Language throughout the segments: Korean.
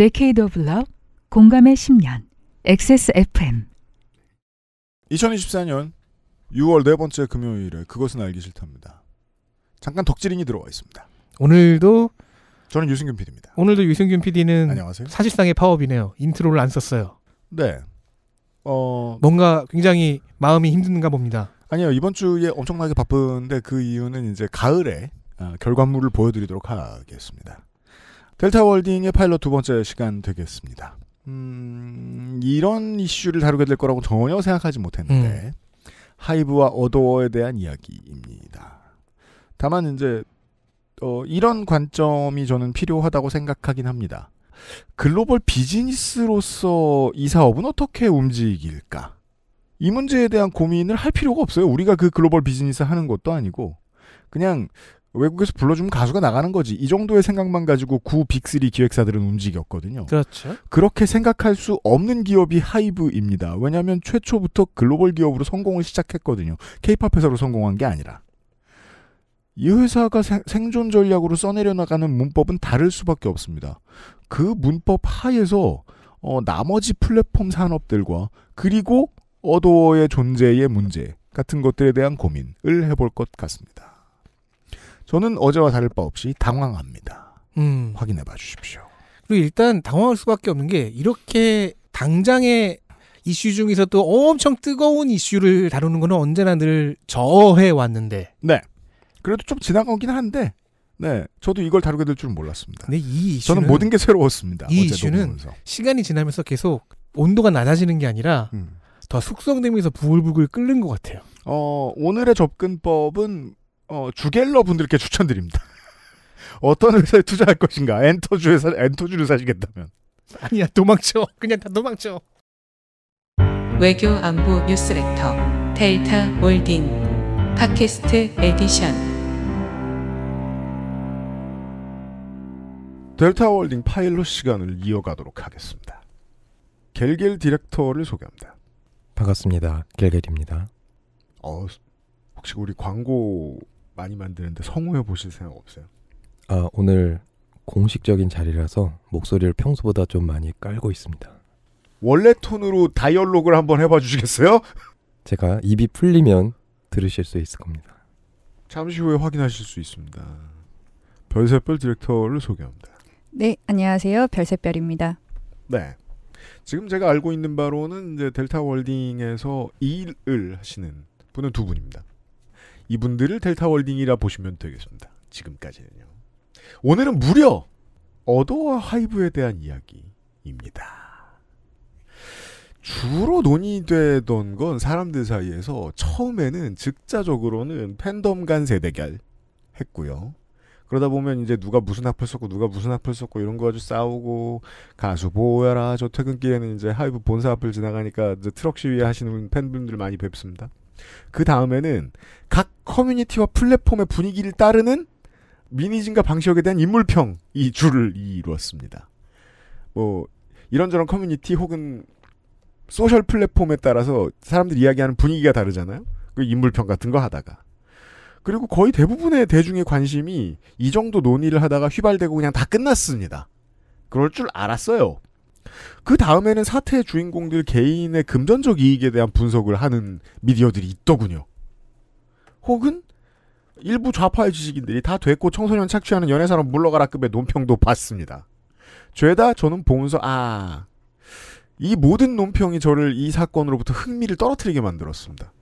Decade of Love, 공감의 10년, XSFM. 2024년 6월 네 번째 금요일에 그것은 알기 싫답니다. 잠깐 덕질인이 들어와 있습니다. 오늘도 저는 유승균 PD입니다. 오늘도 유승균 PD는 안녕하세요. 사실상의 파업이네요. 인트로를 안 썼어요. 네. 어, 뭔가 굉장히 마음이 힘든가 봅니다. 아니요. 이번 주에 엄청나게 바쁜데 그 이유는 이제 가을에 아, 결과물을 보여드리도록 하겠습니다. 델타 월딩의 파일럿 두 번째 시간 되겠습니다. 음, 이런 이슈를 다루게 될 거라고 전혀 생각하지 못했는데 하이브와 어도어에 대한 이야기입니다. 다만 이제 어, 이런 관점이 저는 필요하다고 생각하긴 합니다. 글로벌 비즈니스로서 이 사업은 어떻게 움직일까? 이 문제에 대한 고민을 할 필요가 없어요. 우리가 그 글로벌 비즈니스 하는 것도 아니고 그냥 외국에서 불러주면 가수가 나가는 거지. 이 정도의 생각만 가지고 구 빅3 기획사들은 움직였거든요. 그렇죠. 그렇게 생각할 수 없는 기업이 하이브입니다. 왜냐하면 최초부터 글로벌 기업으로 성공을 시작했거든요. 케이팝 회사로 성공한 게 아니라. 이 회사가 생, 생존 전략으로 써내려 나가는 문법은 다를 수밖에 없습니다. 그 문법 하에서 어, 나머지 플랫폼 산업들과 그리고 어도어의 존재의 문제 같은 것들에 대한 고민을 해볼 것 같습니다. 저는 어제와 다를 바 없이 당황합니다. 음. 확인해 봐 주십시오. 그리고 일단 당황할 수밖에 없는 게 이렇게 당장의 이슈 중에서도 엄청 뜨거운 이슈를 다루는 거는 언제나 늘 저해 왔는데. 네. 그래도 좀 지나가긴 한데, 네. 저도 이걸 다루게 될 줄은 몰랐습니다. 근데 이 이슈는 저는 모든 게 새로웠습니다. 이 이슈는 녹음하면서. 시간이 지나면서 계속 온도가 낮아지는 게 아니라 음. 더 숙성되면서 부글부글 끓는 것 같아요. 어, 오늘의 접근법은, 어, 주갤러 분들께 추천드립니다. 어떤 회사에 투자할 것인가? 엔터주 회사, 엔터주를 사시겠다면. 아니야 도망쳐 그냥 다 도망쳐. 외교 안보 뉴스레터 델타 월딩 팟캐스트 에디션 델타 월딩 파일럿 시간을 이어가도록 하겠습니다. 겔겔 디렉터를 소개합니다. 반갑습니다. 겔겔입니다. 어, 혹시 우리 광고 많이 만드는데 성우해 보실 생각 없어요? 아, 오늘 공식적인 자리라서 목소리를 평소보다 좀 많이 깔고 있습니다. 원래 톤으로 다이얼로그를 한번 해봐 주시겠어요? 제가 입이 풀리면 들으실 수 있을 겁니다. 잠시 후에 확인하실 수 있습니다. 별새별 디렉터를 소개합니다. 네, 안녕하세요. 별새별입니다. 네. 지금 제가 알고 있는 바로는 이제 델타 월딩에서 일을 하시는 분은 두 분입니다. 이분들을 델타 월딩이라 보시면 되겠습니다. 지금까지는요. 오늘은 무려 어도와 하이브에 대한 이야기입니다. 주로 논의되던 건 사람들 사이에서 처음에는 즉자적으로는 팬덤 간 세대결 했고요. 그러다 보면 이제 누가 무슨 악플 썼고 누가 무슨 악플 썼고 이런 거 가지고 싸우고 가수 보호해라 저 퇴근길에는 이제 하이브 본사 앞을 지나가니까 트럭 시위 하시는 팬분들 많이 뵙습니다. 그 다음에는 각 커뮤니티와 플랫폼의 분위기를 따르는 민희진과 방시혁에 대한 인물평 이 줄을 이루었습니다. 뭐 이런저런 커뮤니티 혹은 소셜 플랫폼에 따라서 사람들이 이야기하는 분위기가 다르잖아요. 그 인물평 같은 거 하다가 그리고 거의 대부분의 대중의 관심이 이 정도 논의를 하다가 휘발되고 그냥 다 끝났습니다. 그럴 줄 알았어요. 그 다음에는 사태의 주인공들 개인의 금전적 이익에 대한 분석을 하는 미디어들이 있더군요. 혹은 일부 좌파의 지식인들이 다 됐고 청소년 착취하는 연애사람 물러가라급의 논평도 봤습니다. 죄다 저는 보면서 아, 이 모든 논평이 저를 이 사건으로부터 흥미를 떨어뜨리게 만들었습니다.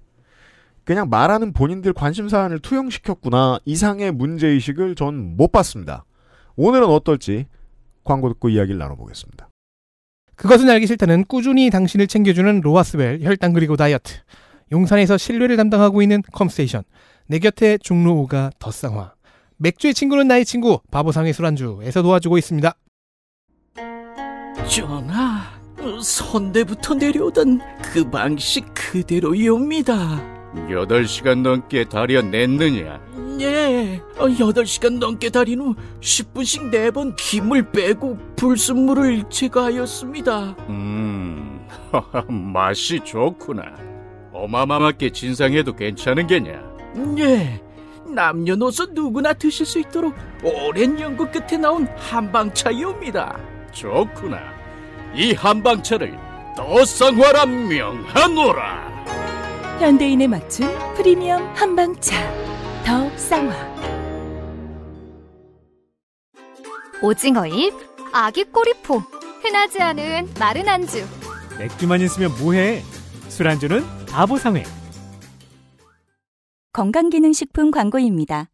그냥 말하는 본인들 관심 사안을 투영시켰구나 이상의 문제의식을 전 못 봤습니다. 오늘은 어떨지 광고 듣고 이야기를 나눠보겠습니다. 그것은 알기 싫다는 꾸준히 당신을 챙겨주는 로아스웰 혈당 그리고 다이어트 용산에서 신뢰를 담당하고 있는 컴스테이션 내 곁에 중로우가 덧쌍화 맥주의 친구는 나의 친구 바보상의 술안주에서 도와주고 있습니다. 전하, 선대부터 내려오던 그 방식 그대로이옵니다. 8시간 넘게 다려냈느냐? 예, 8시간 넘게 달인 후 10분씩 4번 김을 빼고 불순물을 제거하였습니다. 음, 맛이 좋구나. 어마마하게 진상해도 괜찮은 게냐? 예, 남녀노소 누구나 드실 수 있도록 오랜 연구 끝에 나온 한방차이옵니다. 좋구나. 이 한방차를 더 쌍화라 명하노라. 현대인에 맞춘 프리미엄 한방차 더 쌍화 오징어잎, 아기 꼬리포, 흔하지 않은 마른 안주. 맥주만 있으면 뭐해? 술안주는 아보상회. 건강기능식품 광고입니다.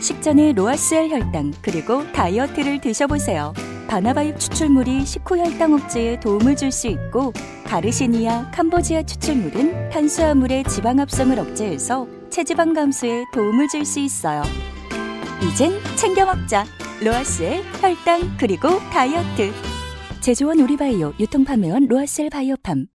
식전에 로아스엘 혈당 그리고 다이어트를 드셔보세요. 바나바잎 추출물이 식후 혈당 억제에 도움을 줄 수 있고 가르시니아, 캄보지아 추출물은 탄수화물의 지방 합성을 억제해서 체지방 감소에 도움을 줄 수 있어요. 이젠 챙겨 먹자. 로아스엘 혈당 그리고 다이어트. 제조원 우리바이오 유통판매원 로아스엘 바이오팜.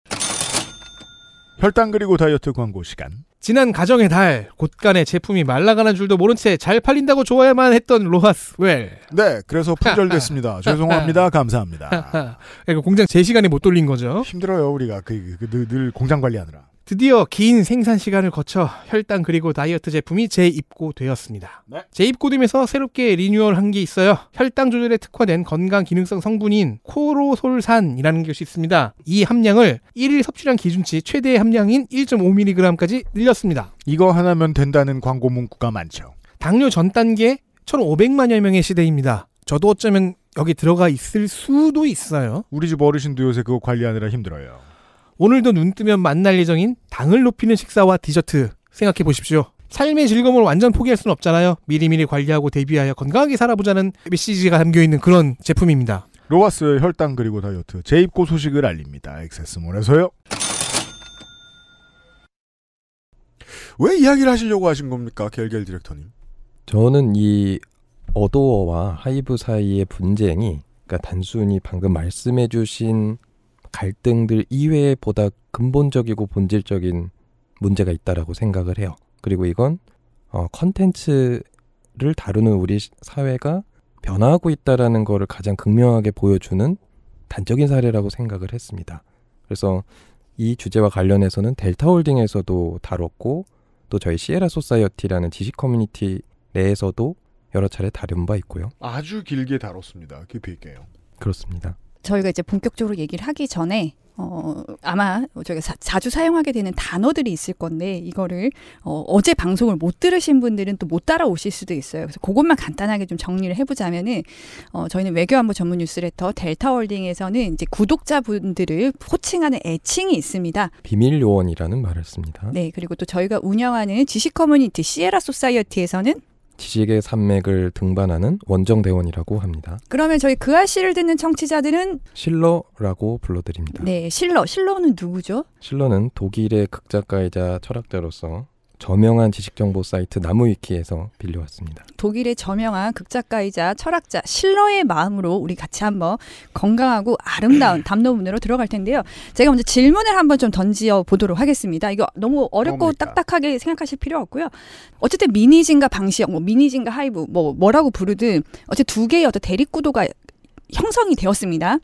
혈당 그리고 다이어트 광고 시간. 지난 가정의 달 곳간에 제품이 말라가는 줄도 모른 채 잘 팔린다고 좋아야만 했던 로하스웰. 네, 그래서 품절됐습니다. 죄송합니다. 감사합니다. 그러니까 공장 제 시간에 못 돌린 거죠. 힘들어요 우리가 그, 그, 늘, 늘 공장 관리하느라. 드디어 긴 생산 시간을 거쳐 혈당 그리고 다이어트 제품이 재입고되었습니다. 네. 재입고되면서 새롭게 리뉴얼한 게 있어요. 혈당 조절에 특화된 건강 기능성 성분인 코로솔산이라는 것이 있습니다. 이 함량을 1일 섭취량 기준치 최대 함량인 1.5mg까지 늘렸습니다. 이거 하나면 된다는 광고 문구가 많죠. 당뇨 전 단계 1,500만여 명의 시대입니다. 저도 어쩌면 여기 들어가 있을 수도 있어요. 우리 집 어르신도 요새 그거 관리하느라 힘들어요. 오늘도 눈 뜨면 만날 예정인 당을 높이는 식사와 디저트 생각해 보십시오. 삶의 즐거움을 완전 포기할 수는 없잖아요. 미리미리 관리하고 대비하여 건강하게 살아보자는 메시지가 담겨 있는 그런 제품입니다. 로아스의 혈당 그리고 다이어트 재입고 소식을 알립니다. 액세스몰에서요. 왜 이야기를 하시려고 하신 겁니까, 겔겔 디렉터님? 저는 이 어도어와 하이브 사이의 분쟁이 그러니까 단순히 방금 말씀해주신 갈등들 이외에 보다 근본적이고 본질적인 문제가 있다라고 생각을 해요. 그리고 이건 어, 컨텐츠를 다루는 우리 사회가 변화하고 있다라는 거를 가장 극명하게 보여주는 단적인 사례라고 생각을 했습니다. 그래서 이 주제와 관련해서는 델타 월딩에서도 다뤘고 또 저희 시에라 소사이어티라는 지식 커뮤니티 내에서도 여러 차례 다룬 바 있고요. 아주 길게 다뤘습니다. 깊이 있게요. 그렇습니다. 저희가 이제 본격적으로 얘기를 하기 전에 어, 아마 저희가 사, 자주 사용하게 되는 단어들이 있을 건데 이거를 어, 어제 방송을 못 들으신 분들은 또 못 따라오실 수도 있어요. 그래서 그것만 간단하게 좀 정리를 해보자면은 어, 저희는 외교안보 전문 뉴스레터 델타월딩에서는 이제 구독자분들을 호칭하는 애칭이 있습니다. 비밀 요원이라는 말을 씁니다. 네, 그리고 또 저희가 운영하는 지식 커뮤니티 시에라 소사이어티에서는 지식의 산맥을 등반하는 원정대원이라고 합니다. 그러면 저희 그알싫을 듣는 청취자들은 실러라고 불러드립니다. 네, 실러. 실러는 누구죠? 실러는 독일의 극작가이자 철학자로서 저명한 지식정보 사이트 나무위키에서 빌려왔습니다. 독일의 저명한 극작가이자 철학자 실러의 마음으로 우리 같이 한번 건강하고 아름다운 담론문으로 들어갈 텐데요. 제가 먼저 질문을 한번 좀 던져 보도록 하겠습니다. 이거 너무 어렵고 뭡니까? 딱딱하게 생각하실 필요 없고요. 어쨌든 미니진과 방시형, 뭐 미니진과 하이브, 뭐 뭐라고 부르든 어쨌든 두 개의 어떤 대립구도가 형성이 되었습니다.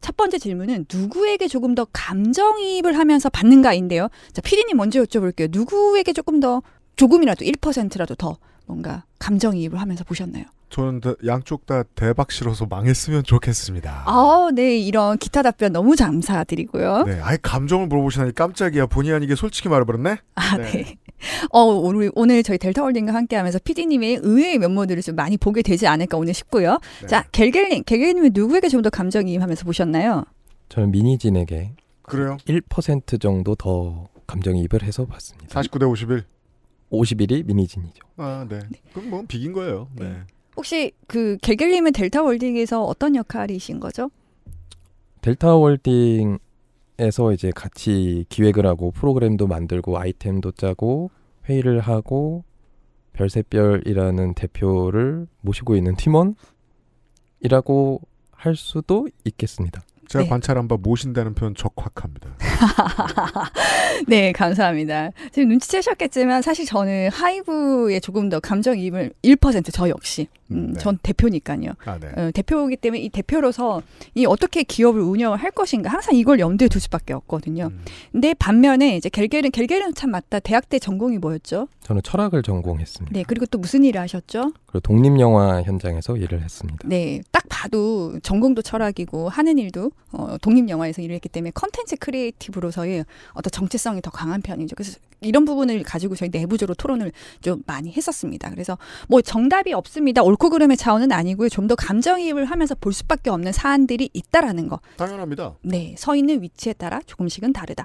첫 번째 질문은 누구에게 조금 더 감정이입을 하면서 받는가인데요. 자, 피디님 먼저 여쭤볼게요. 누구에게 조금 더 조금이라도 1%라도 더 뭔가 감정이입을 하면서 보셨나요? 저는 다- 양쪽 다 대박 싫어서 망했으면 좋겠습니다. 아, 네. 이런 기타 답변 너무 감사드리고요. 네, 아예 감정을 물어보시다니 깜짝이야. 본의 아니게 솔직히 말해버렸네. 아, 네. 네. 어, 오늘, 오늘 저희 델타홀딩과 함께 하면서 PD님의 의외의 면모들을 좀 많이 보게 되지 않을까 오늘 싶고요. 네. 자, 겔겔님, 겔겔님은 누구에게 좀 더 감정이입하면서 보셨나요? 저는 미니진에게 그래요? 1% 정도 더 감정이입을 해서 봤습니다. 49대 51. 51이 미니진이죠. 아, 네. 그럼 뭐 비긴 거예요. 네. 혹시 그 겔겔님은 델타홀딩에서 어떤 역할이신 거죠? 델타월딩 에서 이제 같이 기획을 하고 프로그램도 만들고 아이템도 짜고 회의를 하고 별새별이라는 대표를 모시고 있는 팀원이라고 할 수도 있겠습니다. 제가 네. 관찰한 바 모신다는 표현 적확합니다. 네, 감사합니다. 지금 눈치채셨겠지만 사실 저는 하이브에 조금 더 감정이입을 1%저 역시. 음, 네. 전 대표니까요. 아, 네. 어, 대표이기 때문에 이 대표로서 이 어떻게 기업을 운영을 할 것인가 항상 이걸 염두에 둘 수밖에 없거든요. 음. 근데 반면에 이제 겔겔은 겔겔은 참 맞다. 대학 때 전공이 뭐였죠? 저는 철학을 전공했습니다. 네, 그리고 또 무슨 일을 하셨죠? 그리고 독립 영화 현장에서 일을 했습니다. 네, 딱 봐도 전공도 철학이고 하는 일도 어, 독립 영화에서 일을 했기 때문에 컨텐츠 크리에이티브로서의 어떤 정체성이 더 강한 편이죠. 그래서 이런 부분을 가지고 저희 내부적으로 토론을 좀 많이 했었습니다. 그래서 뭐 정답이 없습니다. 옳고 그름의 차원은 아니고요. 좀 더 감정이입을 하면서 볼 수밖에 없는 사안들이 있다라는 거. 당연합니다. 네, 서 있는 위치에 따라 조금씩은 다르다.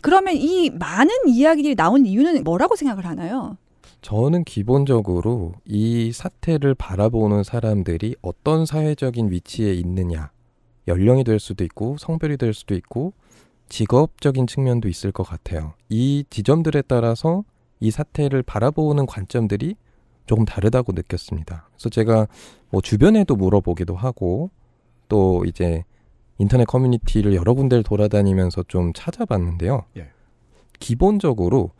그러면 이 많은 이야기들이 나온 이유는 뭐라고 생각을 하나요? 저는 기본적으로 이 사태를 바라보는 사람들이 어떤 사회적인 위치에 있느냐, 연령이 될 수도 있고, 성별이 될 수도 있고, 직업적인 측면도 있을 것 같아요. 이 지점들에 따라서 이 사태를 바라보는 관점들이 조금 다르다고 느꼈습니다. 그래서 제가 뭐 주변에도 물어보기도 하고, 또 이제 인터넷 커뮤니티를 여러 군데를 돌아다니면서 좀 찾아봤는데요. 예. 기본적으로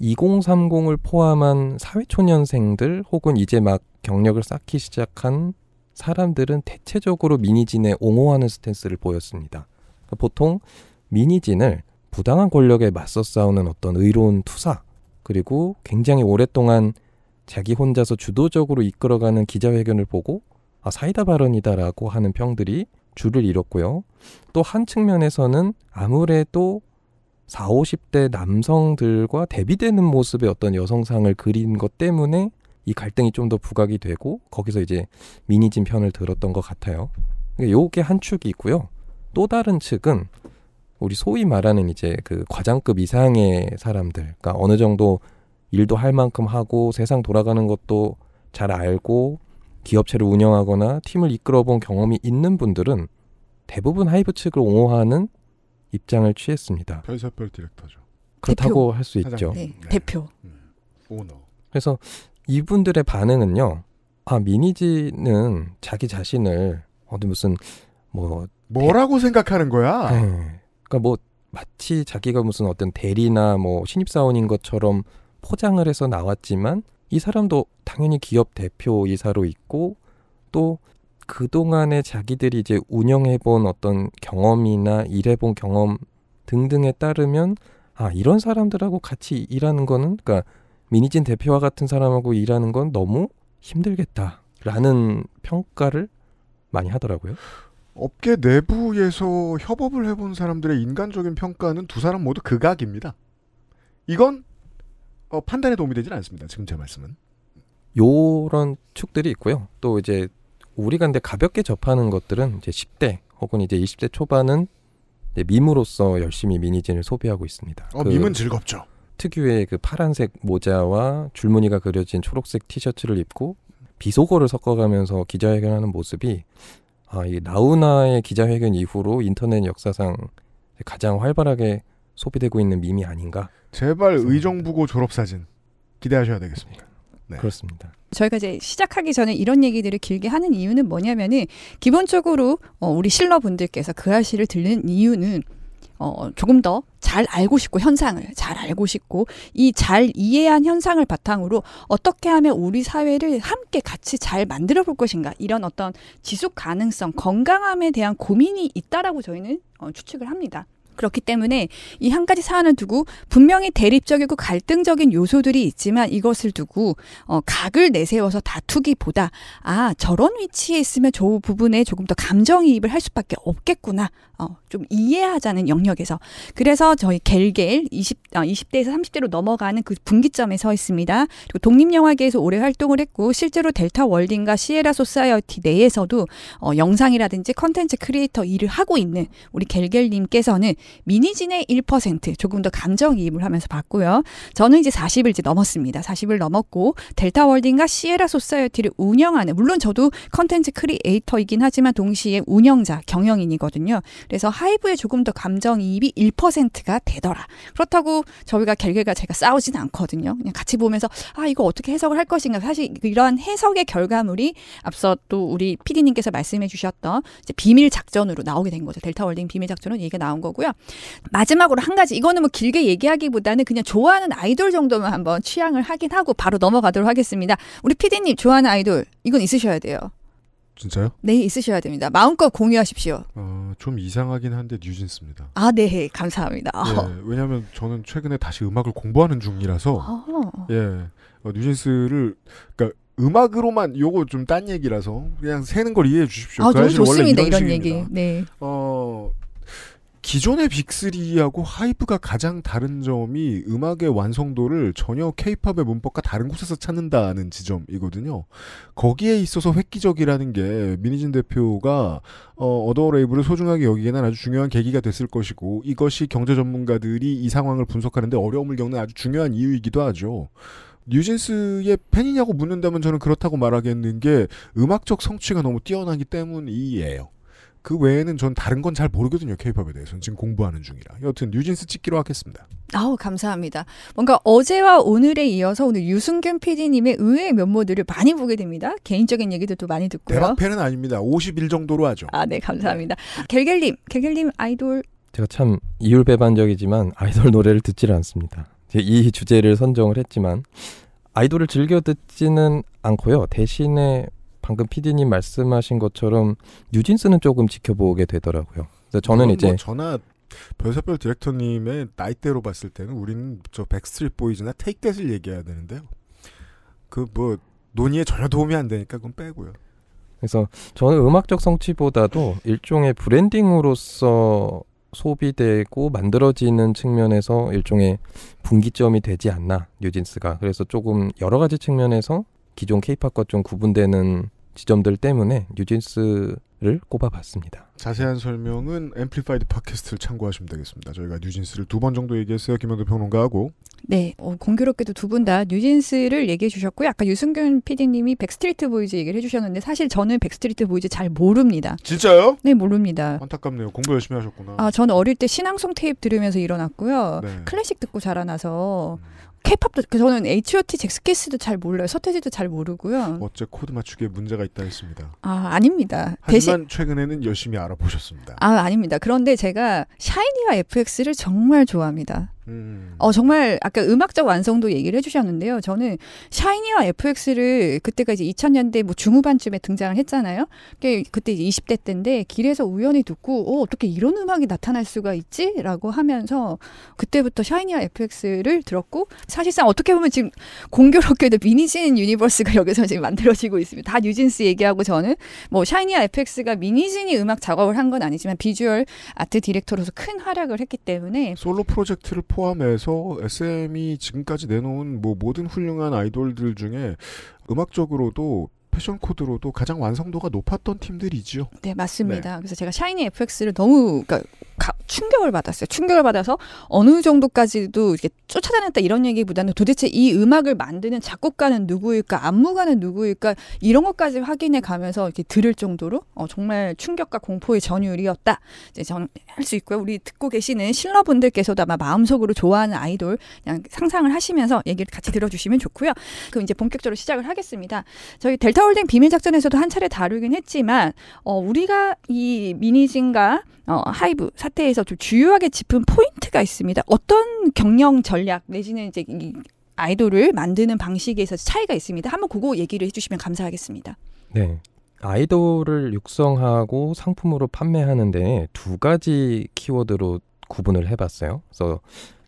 2030을 포함한 사회초년생들 혹은 이제 막 경력을 쌓기 시작한 사람들은 대체적으로 미니진에 옹호하는 스탠스를 보였습니다. 그러니까 보통 미니진을 부당한 권력에 맞서 싸우는 어떤 의로운 투사 그리고 굉장히 오랫동안 자기 혼자서 주도적으로 이끌어가는 기자회견을 보고 아 사이다 발언이다라고 하는 평들이 줄을 이뤘고요. 또 한 측면에서는 아무래도 4, 50대 남성들과 대비되는 모습의 어떤 여성상을 그린 것 때문에 이 갈등이 좀 더 부각이 되고 거기서 이제 미니진 편을 들었던 것 같아요. 그러니까 요게 한 축이 있고요. 또 다른 측은 우리 소위 말하는 이제 그 과장급 이상의 사람들, 그러니까 어느 정도 일도 할 만큼 하고 세상 돌아가는 것도 잘 알고 기업체를 운영하거나 팀을 이끌어본 경험이 있는 분들은 대부분 하이브 측을 옹호하는 입장을 취했습니다. 별사별 디렉터죠. 그렇다고 할 수 있죠. 사장님. 네, 대표. 오너. 그래서 이분들의 반응은요. 아 미니지는 자기 자신을 어디 무슨 뭐 뭐라고 생각하는 거야? 네. 그러니까 뭐 마치 자기가 무슨 어떤 대리나 뭐 신입사원인 것처럼 포장을 해서 나왔지만 이 사람도 당연히 기업 대표 이사로 있고 또 그동안에 자기들이 이제 운영해본 어떤 경험이나 일해본 경험 등등에 따르면 아 이런 사람들하고 같이 일하는 거는 그러니까 미니진 대표와 같은 사람하고 일하는 건 너무 힘들겠다라는 평가를 많이 하더라고요. 업계 내부에서 협업을 해본 사람들의 인간적인 평가는 두 사람 모두 극악입니다. 이건 어, 판단에 도움이 되진 않습니다. 지금 제 말씀은. 요런 축들이 있고요. 또 이제 우리가 근데 가볍게 접하는 것들은 이제 10대 혹은 이제 20대 초반은 이제 밈으로서 열심히 미니진을 소비하고 있습니다. 어, 그 밈은 즐겁죠. 특유의 그 파란색 모자와 줄무늬가 그려진 초록색 티셔츠를 입고 비속어를 섞어가면서 기자회견하는 모습이 아, 이 나우나의 기자회견 이후로 인터넷 역사상 가장 활발하게 소비되고 있는 밈이 아닌가 제발 의정부고 졸업사진 기대하셔야 되겠습니다. 네. 그렇습니다. 저희가 이제 시작하기 전에 이런 얘기들을 길게 하는 이유는 뭐냐면은 기본적으로 어, 우리 실러분들께서 그 아시를 듣는 이유는 어, 조금 더 잘 알고 싶고 현상을 잘 알고 싶고 이 잘 이해한 현상을 바탕으로 어떻게 하면 우리 사회를 함께 같이 잘 만들어 볼 것인가 이런 어떤 지속 가능성 건강함에 대한 고민이 있다라고 저희는 어, 추측을 합니다. 그렇기 때문에 이 한 가지 사안을 두고 분명히 대립적이고 갈등적인 요소들이 있지만 이것을 두고 어, 각을 내세워서 다투기보다 아 저런 위치에 있으면 저 부분에 조금 더 감정이입을 할 수밖에 없겠구나 어, 좀 이해하자는 영역에서 그래서 저희 겔겔 20, 어, 20대에서 30대로 넘어가는 그 분기점에 서 있습니다. 그리고 독립영화계에서 오래 활동을 했고 실제로 델타 월딩과 시에라 소사이어티 내에서도 어, 영상이라든지 컨텐츠 크리에이터 일을 하고 있는 우리 겔겔님께서는 민희진의 1% 조금 더 감정이입을 하면서 봤고요. 저는 이제 40을 이제 넘었습니다. 40을 넘었고 델타 월딩과 시에라 소사이어티를 운영하는 물론 저도 컨텐츠 크리에이터이긴 하지만 동시에 운영자 경영인이거든요. 그래서 하이브에 조금 더 감정이입이 1%가 되더라. 그렇다고 저희가 갤갤과 제가 싸우진 않거든요. 그냥 같이 보면서 아 이거 어떻게 해석을 할 것인가. 사실 이러한 해석의 결과물이 앞서 또 우리 PD님께서 말씀해 주셨던 비밀 작전으로 나오게 된 거죠. 델타 월딩 비밀 작전은 얘기가 나온 거고요. 마지막으로 한 가지 이거는 뭐 길게 얘기하기보다는 그냥 좋아하는 아이돌 정도만 한번 취향을 하긴 하고 바로 넘어가도록 하겠습니다. 우리 PD님 좋아하는 아이돌 이건 있으셔야 돼요. 진짜요? 네, 있으셔야 됩니다. 마음껏 공유하십시오. 어, 좀 이상하긴 한데 뉴진스입니다. 아, 네, 감사합니다. 예, 왜냐하면 저는 최근에 다시 음악을 공부하는 중이라서 어. 예, 어, 뉴진스를 그러니까 음악으로만 요거 좀 딴 얘기라서 그냥 새는 걸 이해해 주십시오. 아, 그 너무 좋습니다. 이런 이런. 얘기. 네. 어, 기존의 빅3하고 하이브가 가장 다른 점이 음악의 완성도를 전혀 케이팝의 문법과 다른 곳에서 찾는다는 지점이거든요. 거기에 있어서 획기적이라는 게 미니진 대표가 어, 어더 레이블을 소중하게 여기기에는 아주 중요한 계기가 됐을 것이고 이것이 경제 전문가들이 이 상황을 분석하는데 어려움을 겪는 아주 중요한 이유이기도 하죠. 뉴진스의 팬이냐고 묻는다면 저는 그렇다고 말하겠는 게 음악적 성취가 너무 뛰어나기 때문이에요. 그 외에는 전 다른 건 잘 모르거든요. 케이팝에 대해서는 지금 공부하는 중이라. 여튼 뉴진스 찍기로 하겠습니다. 아우 감사합니다. 뭔가 어제와 오늘에 이어서 오늘 유승균 PD님의 의외의 면모들을 많이 보게 됩니다. 개인적인 얘기들도 많이 듣고요. 대박팬은 아닙니다. 50일 정도로 하죠. 아, 네, 감사합니다. 겔겔님, 겔겔님 아이돌 제가 참 이율배반적이지만 아이돌 노래를 듣지를 않습니다. 제가 이 주제를 선정을 했지만 아이돌을 즐겨 듣지는 않고요. 대신에 방금 PD님 말씀하신 것처럼 뉴진스는 조금 지켜보게 되더라고요. 그래서 저는 이제 뭐 저나 별사별 디렉터님의 나이대로 봤을 때는 우리는 저 백스트리트 보이즈나 테이크 댓을 얘기해야 되는데요. 그 뭐 논의에 전혀 도움이 안 되니까 그건 빼고요. 그래서 저는 음악적 성취보다도 일종의 브랜딩으로서 소비되고 만들어지는 측면에서 일종의 분기점이 되지 않나 뉴진스가 그래서 조금 여러 가지 측면에서 기존 케이팝과 좀 구분되는 지점들 때문에 뉴진스를 꼽아봤습니다. 자세한 설명은 앰플리파이드 팟캐스트를 참고하시면 되겠습니다. 저희가 뉴진스를 두 번 정도 얘기했어요. 김영대 평론가하고. 네, 어, 공교롭게도 두 분 다 뉴진스를 얘기해 주셨고요. 아까 유승균 PD님이 백스트리트 보이즈 얘기를 해주셨는데 사실 저는 백스트리트 보이즈 잘 모릅니다. 진짜요? 네, 모릅니다. 안타깝네요. 공부 열심히 하셨구나. 아, 저는 어릴 때 신앙송 테이프 들으면서 일어났고요. 네. 클래식 듣고 자라나서 케이팝도 그 저는 H.O.T. 젝스키스도 잘 몰라요. 서태지도 잘 모르고요. 어째 코드 맞추기에 문제가 있다 했습니다. 아, 아닙니다. 하지만 대신 최근에는 열심히 알아보셨습니다. 아, 아닙니다. 그런데 제가 샤이니와 FX를 정말 좋아합니다. 음. 어, 정말 아까 음악적 완성도 얘기를 해주셨는데요. 저는 샤이니와 FX를 그때가 이제 2000년대 뭐 중후반쯤에 등장을 했잖아요. 그때 이제 20대 때인데 길에서 우연히 듣고 어, 어떻게 이런 음악이 나타날 수가 있지? 라고 하면서 그때부터 샤이니와 FX를 들었고 사실상 어떻게 보면 지금 공교롭게도 민희진 universe가 여기서 지금 만들어지고 있습니다. 다 뉴진스 얘기하고 저는 뭐 샤이니와 FX가 민희진이 음악 작업을 한 건 아니지만 visual art director로서 큰 활약을 했기 때문에 솔로 프로젝트를 포함해서 SM이 지금까지 내놓은 뭐 모든 훌륭한 아이돌들 중에 음악적으로도 패션 코드로도 가장 완성도가 높았던 팀들이지요. 네, 맞습니다. 그래서 제가 샤이니 FX를 너무 그러니까 가- 충격을 받았어요. 충격을 받아서 어느 정도까지도 이렇게 쫓아다녔다 이런 얘기보다는 도대체 이 음악을 만드는 작곡가는 누구일까, 안무가는 누구일까 이런 것까지 확인해 가면서 이렇게 들을 정도로 어, 정말 충격과 공포의 전율이었다. 이제 저는 할수 있고요. 우리 듣고 계시는 신러분들께서도 아마 마음속으로 좋아하는 아이돌 그냥 상상을 하시면서 얘기를 같이 들어주시면 좋고요. 그럼 이제 본격적으로 시작을 하겠습니다. 저희 델타 월딩 비밀 작전에서도 한 차례 다루긴 했지만 어, 우리가 이 민희진과 어, 하이브 사태에서 좀 주요하게 짚은 포인트가 있습니다. 어떤 경영 전략 내지는 이제 이 아이돌을 만드는 방식에 있어서 차이가 있습니다. 한번 그거 얘기를 해주시면 감사하겠습니다. 네. 아이돌을 육성하고 상품으로 판매하는데 두 가지 키워드로 구분을 해봤어요. 그래서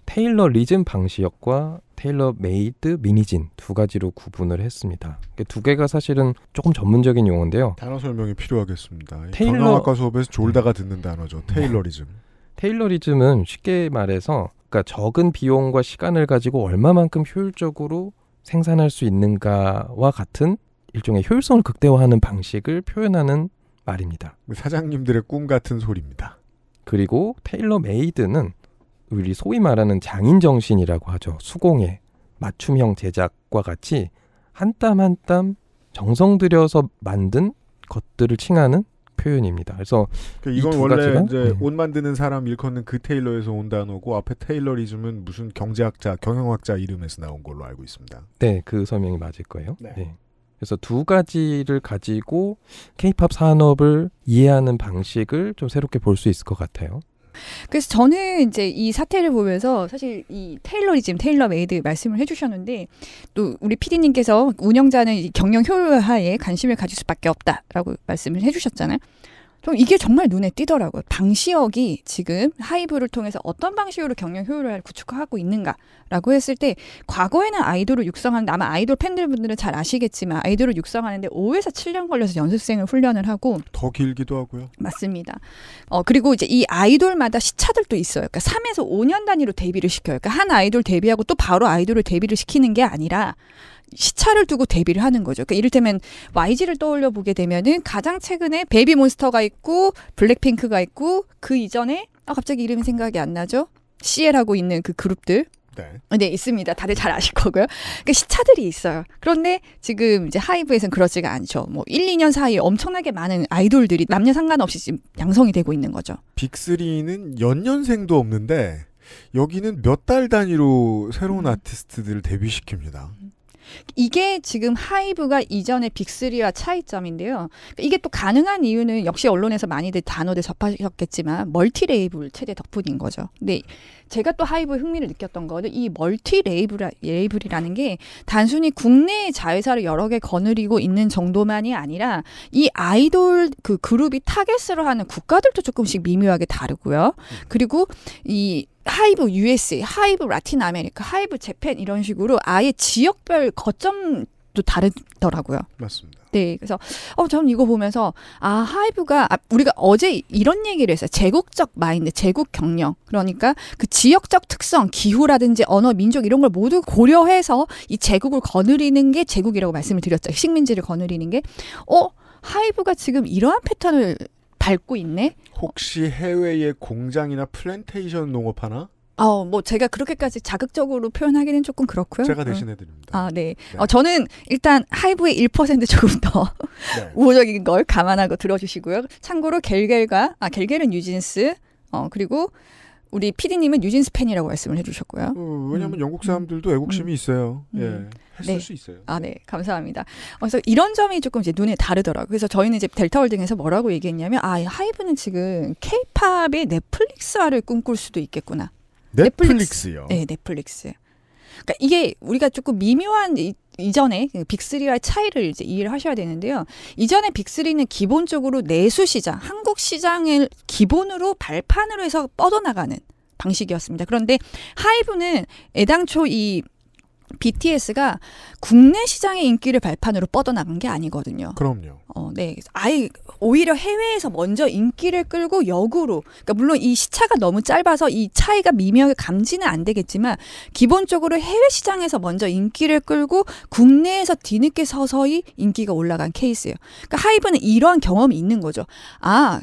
Taylorism 방시혁과 tailor-made 민희진 두 가지로 구분을 했습니다. 두 개가 사실은 조금 전문적인 용어인데요. 단어 설명이 필요하겠습니다. 이 Taylor- 경영학과 수업에서 졸다가 듣는 단어죠. Taylorism. Taylorism은 쉽게 말해서 그러니까 적은 비용과 시간을 가지고 얼마만큼 효율적으로 생산할 수 있는가와 같은 일종의 효율성을 극대화하는 방식을 표현하는 말입니다. 사장님들의 꿈 같은 소리입니다. 그리고 tailor-made는 우리 소위 말하는 장인 정신이라고 하죠. 수공예, 맞춤형 제작과 같이 한 땀 한 땀 정성 들여서 만든 것들을 칭하는 표현입니다. 그래서 그러니까 이 이건 두 원래 가지가 이제 네. 옷 만드는 사람 일컫는 그 tailor에서 온 단어고 앞에 Taylorism은 무슨 경제학자, 경영학자 이름에서 나온 걸로 알고 있습니다. 네, 그 설명이 맞을 거예요. 네. 네. 그래서 두 가지를 가지고 케이팝 산업을 이해하는 방식을 좀 새롭게 볼 수 있을 것 같아요. 그래서 저는 이제 이 사태를 보면서 사실 이 Taylorism, tailor-made 말씀을 해주셨는데 또 우리 PD님께서 운영자는 이 경영 효율화에 관심을 가질 수밖에 없다라고 말씀을 해주셨잖아요. 좀 이게 정말 눈에 띄더라고요. 방시혁이 지금 하이브를 통해서 어떤 방식으로 경영 효율을 구축하고 있는가라고 했을 때 과거에는 아이돌을 육성하는데 아마 아이돌 팬들분들은 잘 아시겠지만 아이돌을 육성하는데 5에서 7년 걸려서 연습생을 훈련을 하고 더 길기도 하고요. 맞습니다. 어 그리고 이제 이 아이돌마다 시차들도 있어요. 그러니까 3에서 5년 단위로 데뷔를 시켜요. 그러니까 한 아이돌 데뷔하고 또 바로 아이돌을 데뷔를 시키는 게 아니라 시차를 두고 데뷔를 하는 거죠. 그러니까 이를테면 YG를 떠올려 보게 되면은 가장 최근에 베이비몬스터가 있고 블랙핑크가 있고 그 이전에 아 갑자기 이름이 생각이 안 나죠. CL하고 있는 그 그룹들 네. 네, 있습니다. 다들 잘 아실 거고요. 그러니까 시차들이 있어요. 그런데 지금 이제 하이브에서는 그렇지가 않죠. 뭐 1, 2년 사이에 엄청나게 많은 아이돌들이 남녀 상관없이 지금 양성이 되고 있는 거죠. 빅3는 연년생도 없는데 여기는 몇 달 단위로 새로운 아티스트들을 데뷔시킵니다. 이게 지금 하이브가 이전의 빅3와 차이점인데요. 그러니까 이게 또 가능한 이유는 역시 언론에서 많이들 단어들 접하셨겠지만 멀티 레이블 체제 덕분인 거죠. 근데 제가 또 하이브에 흥미를 느꼈던 거는 이 멀티 레이블, 레이블이라는 게 단순히 국내의 자회사를 여러 개 거느리고 있는 정도만이 아니라 이 아이돌 그 그룹이 타겟으로 하는 국가들도 조금씩 미묘하게 다르고요. 그리고 이 하이브 USA, 하이브 라틴 아메리카, 하이브 재팬 이런 식으로 아예 지역별 거점도 다르더라고요. 맞습니다. 네, 그래서 어 저는 이거 보면서 아 하이브가 아, 우리가 어제 이런 얘기를 했어요. 제국적 마인드, 제국 경영. 그러니까 그 지역적 특성, 기후라든지 언어, 민족 이런 걸 모두 고려해서 이 제국을 거느리는 게 제국이라고 말씀을 드렸죠. 식민지를 거느리는 게 어 하이브가 지금 이러한 패턴을 밟고 있네. 혹시 해외에 공장이나 플랜테이션 농업하나? 어, 뭐 제가 그렇게까지 자극적으로 표현하기는 조금 그렇고요. 제가 어. 대신해 드립니다. 아, 네. 어, 저는 일단 하이브의 1% 조금 더 네. 우호적인 걸 감안하고 들어주시고요. 참고로 겔겔과 아 겔겔은 뉴진스 어 그리고 우리 PD님은 뉴진스 팬이라고 말씀을 해주셨고요. 어, 왜냐하면 영국 사람들도 애국심이 있어요. 음. 예, 했을 네. 수 있어요. 아, 네. 감사합니다. 어, 그래서 이런 점이 조금 이제 눈에 다르더라고요. 그래서 저희는 이제 델타 월딩에서 뭐라고 얘기했냐면, 아, 이 하이브는 지금 케이팝의 넷플릭스화를 꿈꿀 수도 있겠구나. 넷플릭스요. 네, 넷플릭스. 그러니까 이게 우리가 조금 미묘한 이, 이전에 그 빅3와의 차이를 이제 이해를 하셔야 되는데요. 이전에 빅3는 기본적으로 내수 시장, 한국 시장을 기본으로 발판으로 해서 뻗어나가는 방식이었습니다. 그런데 하이브는 애당초 이 BTS가 국내 시장의 인기를 발판으로 뻗어나간 게 아니거든요. 그럼요. 어, 네. 아예 오히려 해외에서 먼저 인기를 끌고 역으로, 그러니까 물론 이 시차가 너무 짧아서 이 차이가 미묘하게 감지는 안 되겠지만 기본적으로 해외 시장에서 먼저 인기를 끌고 국내에서 뒤늦게 서서히 인기가 올라간 케이스예요. 그러니까 하이브는 이러한 경험이 있는 거죠. 아,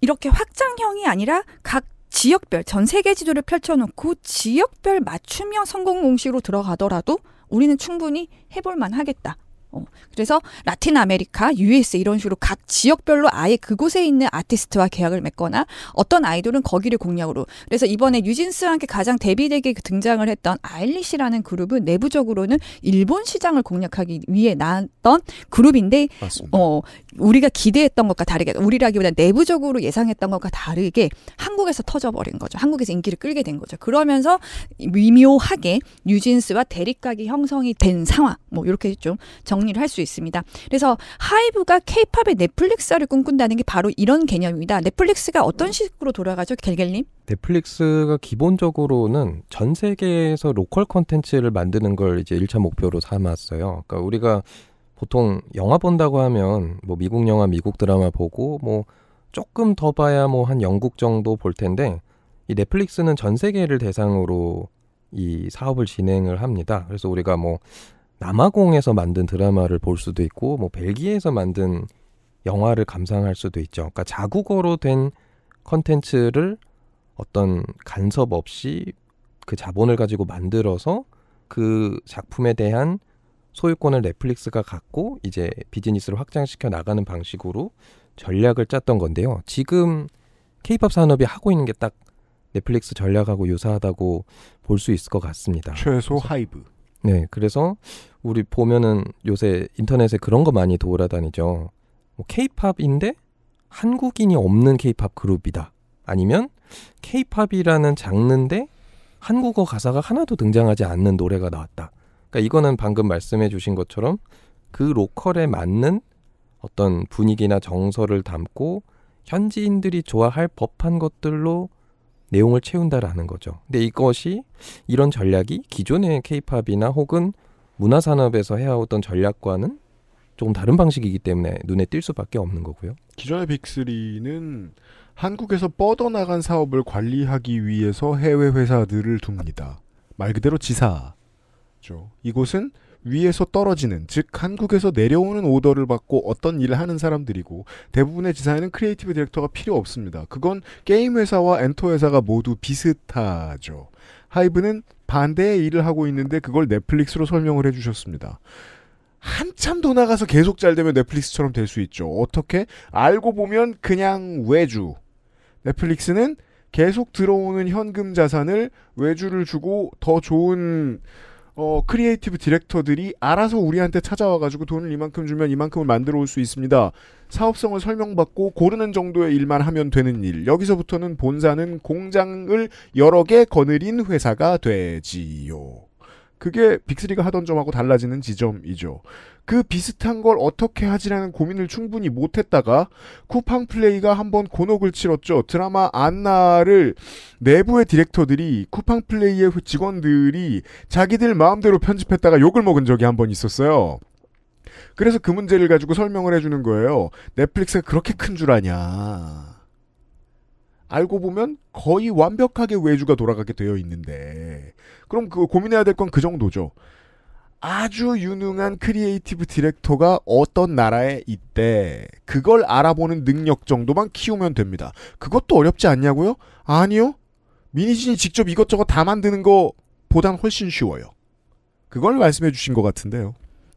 이렇게 확장형이 아니라 각 지역별 전 세계 지도를 펼쳐놓고 지역별 맞춤형 성공 공식으로 들어가더라도 우리는 충분히 해볼 만 하겠다. 어, 그래서 라틴 아메리카, US 이런 식으로 각 지역별로 아예 그곳에 있는 아티스트와 계약을 맺거나 어떤 아이돌은 거기를 공략으로. 그래서 이번에 뉴진스와 함께 가장 대비되게 등장을 했던 아일릿이라는 그룹은 내부적으로는 일본 시장을 공략하기 위해 나왔던 그룹인데 맞습니다. 어, 우리가 기대했던 것과 다르게 우리라기보다 내부적으로 예상했던 것과 다르게 한국에서 터져버린 거죠. 한국에서 인기를 끌게 된 거죠. 그러면서 미묘하게 뉴진스와 대립각이 형성이 된 상황. 뭐 이렇게 좀 정리를 할 수 있습니다. 그래서 하이브가 케이팝의 넷플릭스를 꿈꾼다는 게 바로 이런 개념입니다. 넷플릭스가 어떤 식으로 돌아가죠, 겔겔님? 넷플릭스가 기본적으로는 전 세계에서 local 콘텐츠를 만드는 걸 이제 1차 목표로 삼았어요. 그러니까 우리가 보통 영화 본다고 하면 뭐 미국 영화, 미국 드라마 보고 뭐 조금 더 봐야 뭐 한 영국 정도 볼 텐데 이 넷플릭스는 전 세계를 대상으로 이 사업을 진행을 합니다. 그래서 우리가 뭐 남아공에서 만든 드라마를 볼 수도 있고 뭐 벨기에에서 만든 영화를 감상할 수도 있죠. 그러니까 자국어로 된 컨텐츠를 어떤 간섭 없이 그 자본을 가지고 만들어서 그 작품에 대한 소유권을 넷플릭스가 갖고 이제 비즈니스를 확장시켜 나가는 방식으로 전략을 짰던 건데요. 지금 케이팝 산업이 하고 있는 게 딱 넷플릭스 전략하고 유사하다고 볼 수 있을 것 같습니다. 최소 하이브. 네, 그래서 우리 보면은 요새 인터넷에 그런 거 많이 돌아다니죠. 뭐 케이팝인데 한국인이 없는 케이팝 그룹이다. 아니면 케이팝이라는 장르인데 한국어 가사가 하나도 등장하지 않는 노래가 나왔다. 그러니까 이거는 방금 말씀해 주신 것처럼 그 로컬에 맞는 어떤 분위기나 정서를 담고 현지인들이 좋아할 법한 것들로 내용을 채운다라는 거죠. 근데 이것이 이런 전략이 기존의 케이팝이나 혹은 문화 산업에서 해왔던 전략과는 조금 다른 방식이기 때문에 눈에 띌 수밖에 없는 거고요. 기존의 빅3는 한국에서 뻗어나간 사업을 관리하기 위해서 해외 회사들을 둡니다. 말 그대로 지사죠. 이곳은 위에서 떨어지는 즉 한국에서 내려오는 오더를 받고 어떤 일을 하는 사람들이고 대부분의 지사에는 creative director가 필요 없습니다. 그건 게임 회사와 엔터 회사가 모두 비슷하죠. 하이브는 반대의 일을 하고 있는데 그걸 넷플릭스로 설명을 해주셨습니다. 한참 더 나가서 계속 잘 되면 넷플릭스처럼 될 수 있죠. 어떻게? 알고 보면 그냥 외주. 넷플릭스는 계속 들어오는 현금 자산을 외주를 주고 더 좋은 어, creative director들이 알아서 우리한테 찾아와가지고 돈을 이만큼 주면 이만큼을 만들어 올 수 있습니다. 사업성을 설명받고 고르는 정도의 일만 하면 되는 일. 여기서부터는 본사는 공장을 여러 개 거느린 회사가 되지요. 그게 빅3가 하던 점하고 달라지는 지점이죠. 그 비슷한 걸 어떻게 하지라는 고민을 충분히 못했다가 쿠팡 플레이가 한번 곤혹을 치렀죠. 드라마 안나를 내부의 디렉터들이 쿠팡 플레이의 직원들이 자기들 마음대로 편집했다가 욕을 먹은 적이 한 번 있었어요. 그래서 그 문제를 가지고 설명을 해주는 거예요. 넷플릭스가 그렇게 큰 줄 아냐. 알고 보면 거의 완벽하게 외주가 돌아가게 되어 있는데 그럼 그 고민해야 될 건 그 정도죠. 아주 유능한 creative director가 어떤 나라에 있대. 그걸 알아보는 능력 정도만 키우면 됩니다. 그것도 어렵지 않냐고요? 아니요. 민희진이 직접 이것저것 다 만드는 거 보단 훨씬 쉬워요. 그걸 말씀해 주신 것 같은데요.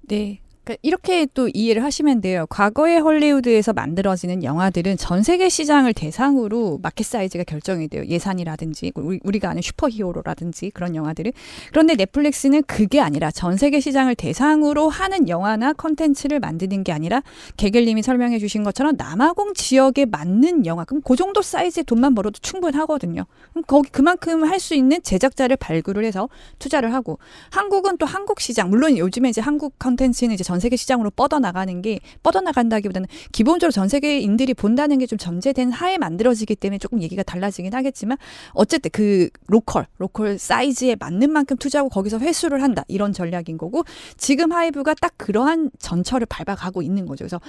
네. 그러니까 이렇게 또 이해를 하시면 돼요. 과거의 헐리우드에서 만들어지는 영화들은 전 세계 시장을 대상으로 마켓 사이즈가 결정이 돼요. 예산이라든지 우리, 가 아는 슈퍼히어로라든지 그런 영화들은 그런데 넷플릭스는 그게 아니라 전 세계 시장을 대상으로 하는 영화나 컨텐츠를 만드는 게 아니라 개gel님이 설명해 주신 것처럼 남아공 지역에 맞는 영화 그럼 그 정도 사이즈의 돈만 벌어도 충분하거든요. 그럼 거기 그만큼 할 수 있는 제작자를 발굴을 해서 투자를 하고 한국은 또 한국 시장 물론 요즘에 이제 한국 컨텐츠는 이제 전 세계 시장으로 뻗어나가는 게 뻗어나간다기보다는 기본적으로 전 세계인들이 본다는 게 좀 전제된 하에 만들어지기 때문에 조금 얘기가 달라지긴 하겠지만 어쨌든 그 로컬 로컬 사이즈에 맞는 만큼 투자하고 거기서 회수를 한다 이런 전략인 거고 지금 하이브가 딱 그러한 전철을 밟아가고 있는 거죠. 그래서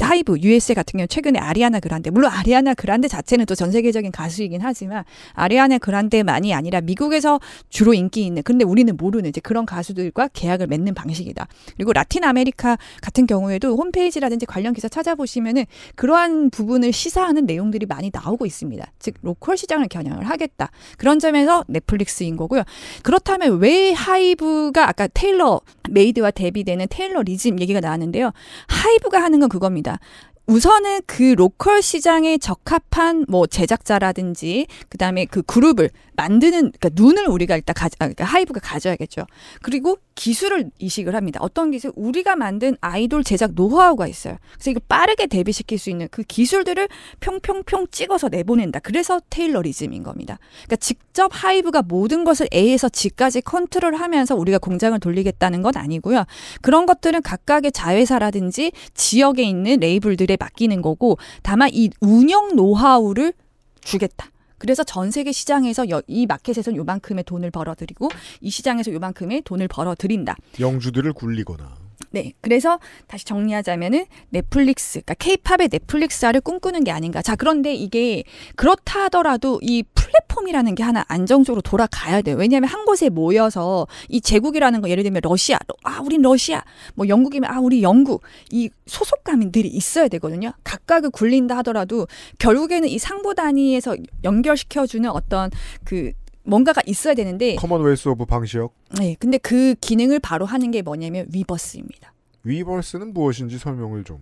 하이브 USA 같은 경우 최근에 아리아나 그란데 물론 아리아나 그란데 자체는 또 전 세계적인 가수이긴 하지만 아리아나 그란데만이 아니라 미국에서 주로 인기 있는 근데 우리는 모르는 이제 그런 가수들과 계약을 맺는 방식이다. 그리고 라틴 아메리카 같은 경우에도 홈페이지라든지 관련 기사 찾아보시면은 그러한 부분을 시사하는 내용들이 많이 나오고 있습니다. 즉 로컬 시장을 겨냥을 하겠다. 그런 점에서 넷플릭스인 거고요. 그렇다면 왜 하이브가 아까 tailor made와 대비되는 테일러리즘 얘기가 나왔는데요. 하이브가 하는 건 그겁니다. 우선은 그 로컬 시장에 적합한 뭐 제작자라든지 그다음에 그 그룹을 만드는 그러니까 눈을 우리가 일단 가져 그러니까 하이브가 가져야겠죠. 그리고 기술을 이식을 합니다. 어떤 기술? 우리가 만든 아이돌 제작 노하우가 있어요. 그래서 이거 빠르게 데뷔시킬 수 있는 그 기술들을 평평평 찍어서 내보낸다. 그래서 테일러리즘인 겁니다. 그러니까 직접 하이브가 모든 것을 A에서 G까지 컨트롤하면서 우리가 공장을 돌리겠다는 건 아니고요. 그런 것들은 각각의 자회사라든지 지역에 있는 레이블들에 맡기는 거고 다만 이 운영 노하우를 주겠다. 그래서 전 세계 시장에서 이 마켓에서 요만큼의 돈을 벌어들이고 이 시장에서 요만큼의 돈을 벌어들인다. 영주들을 굴리거나. 네. 그래서 다시 정리하자면은 넷플릭스, 그러니까 케이팝의 넷플릭스화를 꿈꾸는 게 아닌가. 자, 그런데 이게 그렇다 하더라도 이 플랫폼이라는 게 하나 안정적으로 돌아가야 돼요. 왜냐하면 한 곳에 모여서 이 제국이라는 거 예를 들면 러시아, 아, 우린 러시아, 뭐 영국이면 아, 우리 영국, 이 소속감들이 있어야 되거든요. 각각을 굴린다 하더라도 결국에는 이 상부 단위에서 연결시켜주는 어떤 그 뭔가가 있어야 되는데 commonwealth of 방시혁. 네, 근데 그 기능을 바로 하는 게 뭐냐면 위버스입니다. 위버스는 무엇인지 설명을 좀.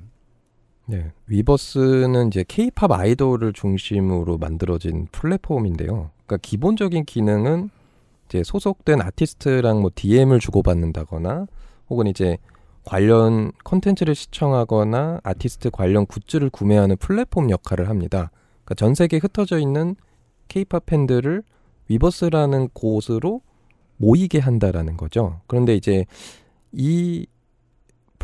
네, 위버스는 이제 케이팝 아이돌을 중심으로 만들어진 플랫폼인데요. 그러니까 기본적인 기능은 이제 소속된 아티스트랑 뭐 DM을 주고받는다거나 혹은 이제 관련 컨텐츠를 시청하거나 아티스트 관련 굿즈를 구매하는 플랫폼 역할을 합니다. 그러니까 전 세계에 흩어져 있는 케이팝 팬들을 위버스라는 곳으로 모이게 한다라는 거죠. 그런데 이제 이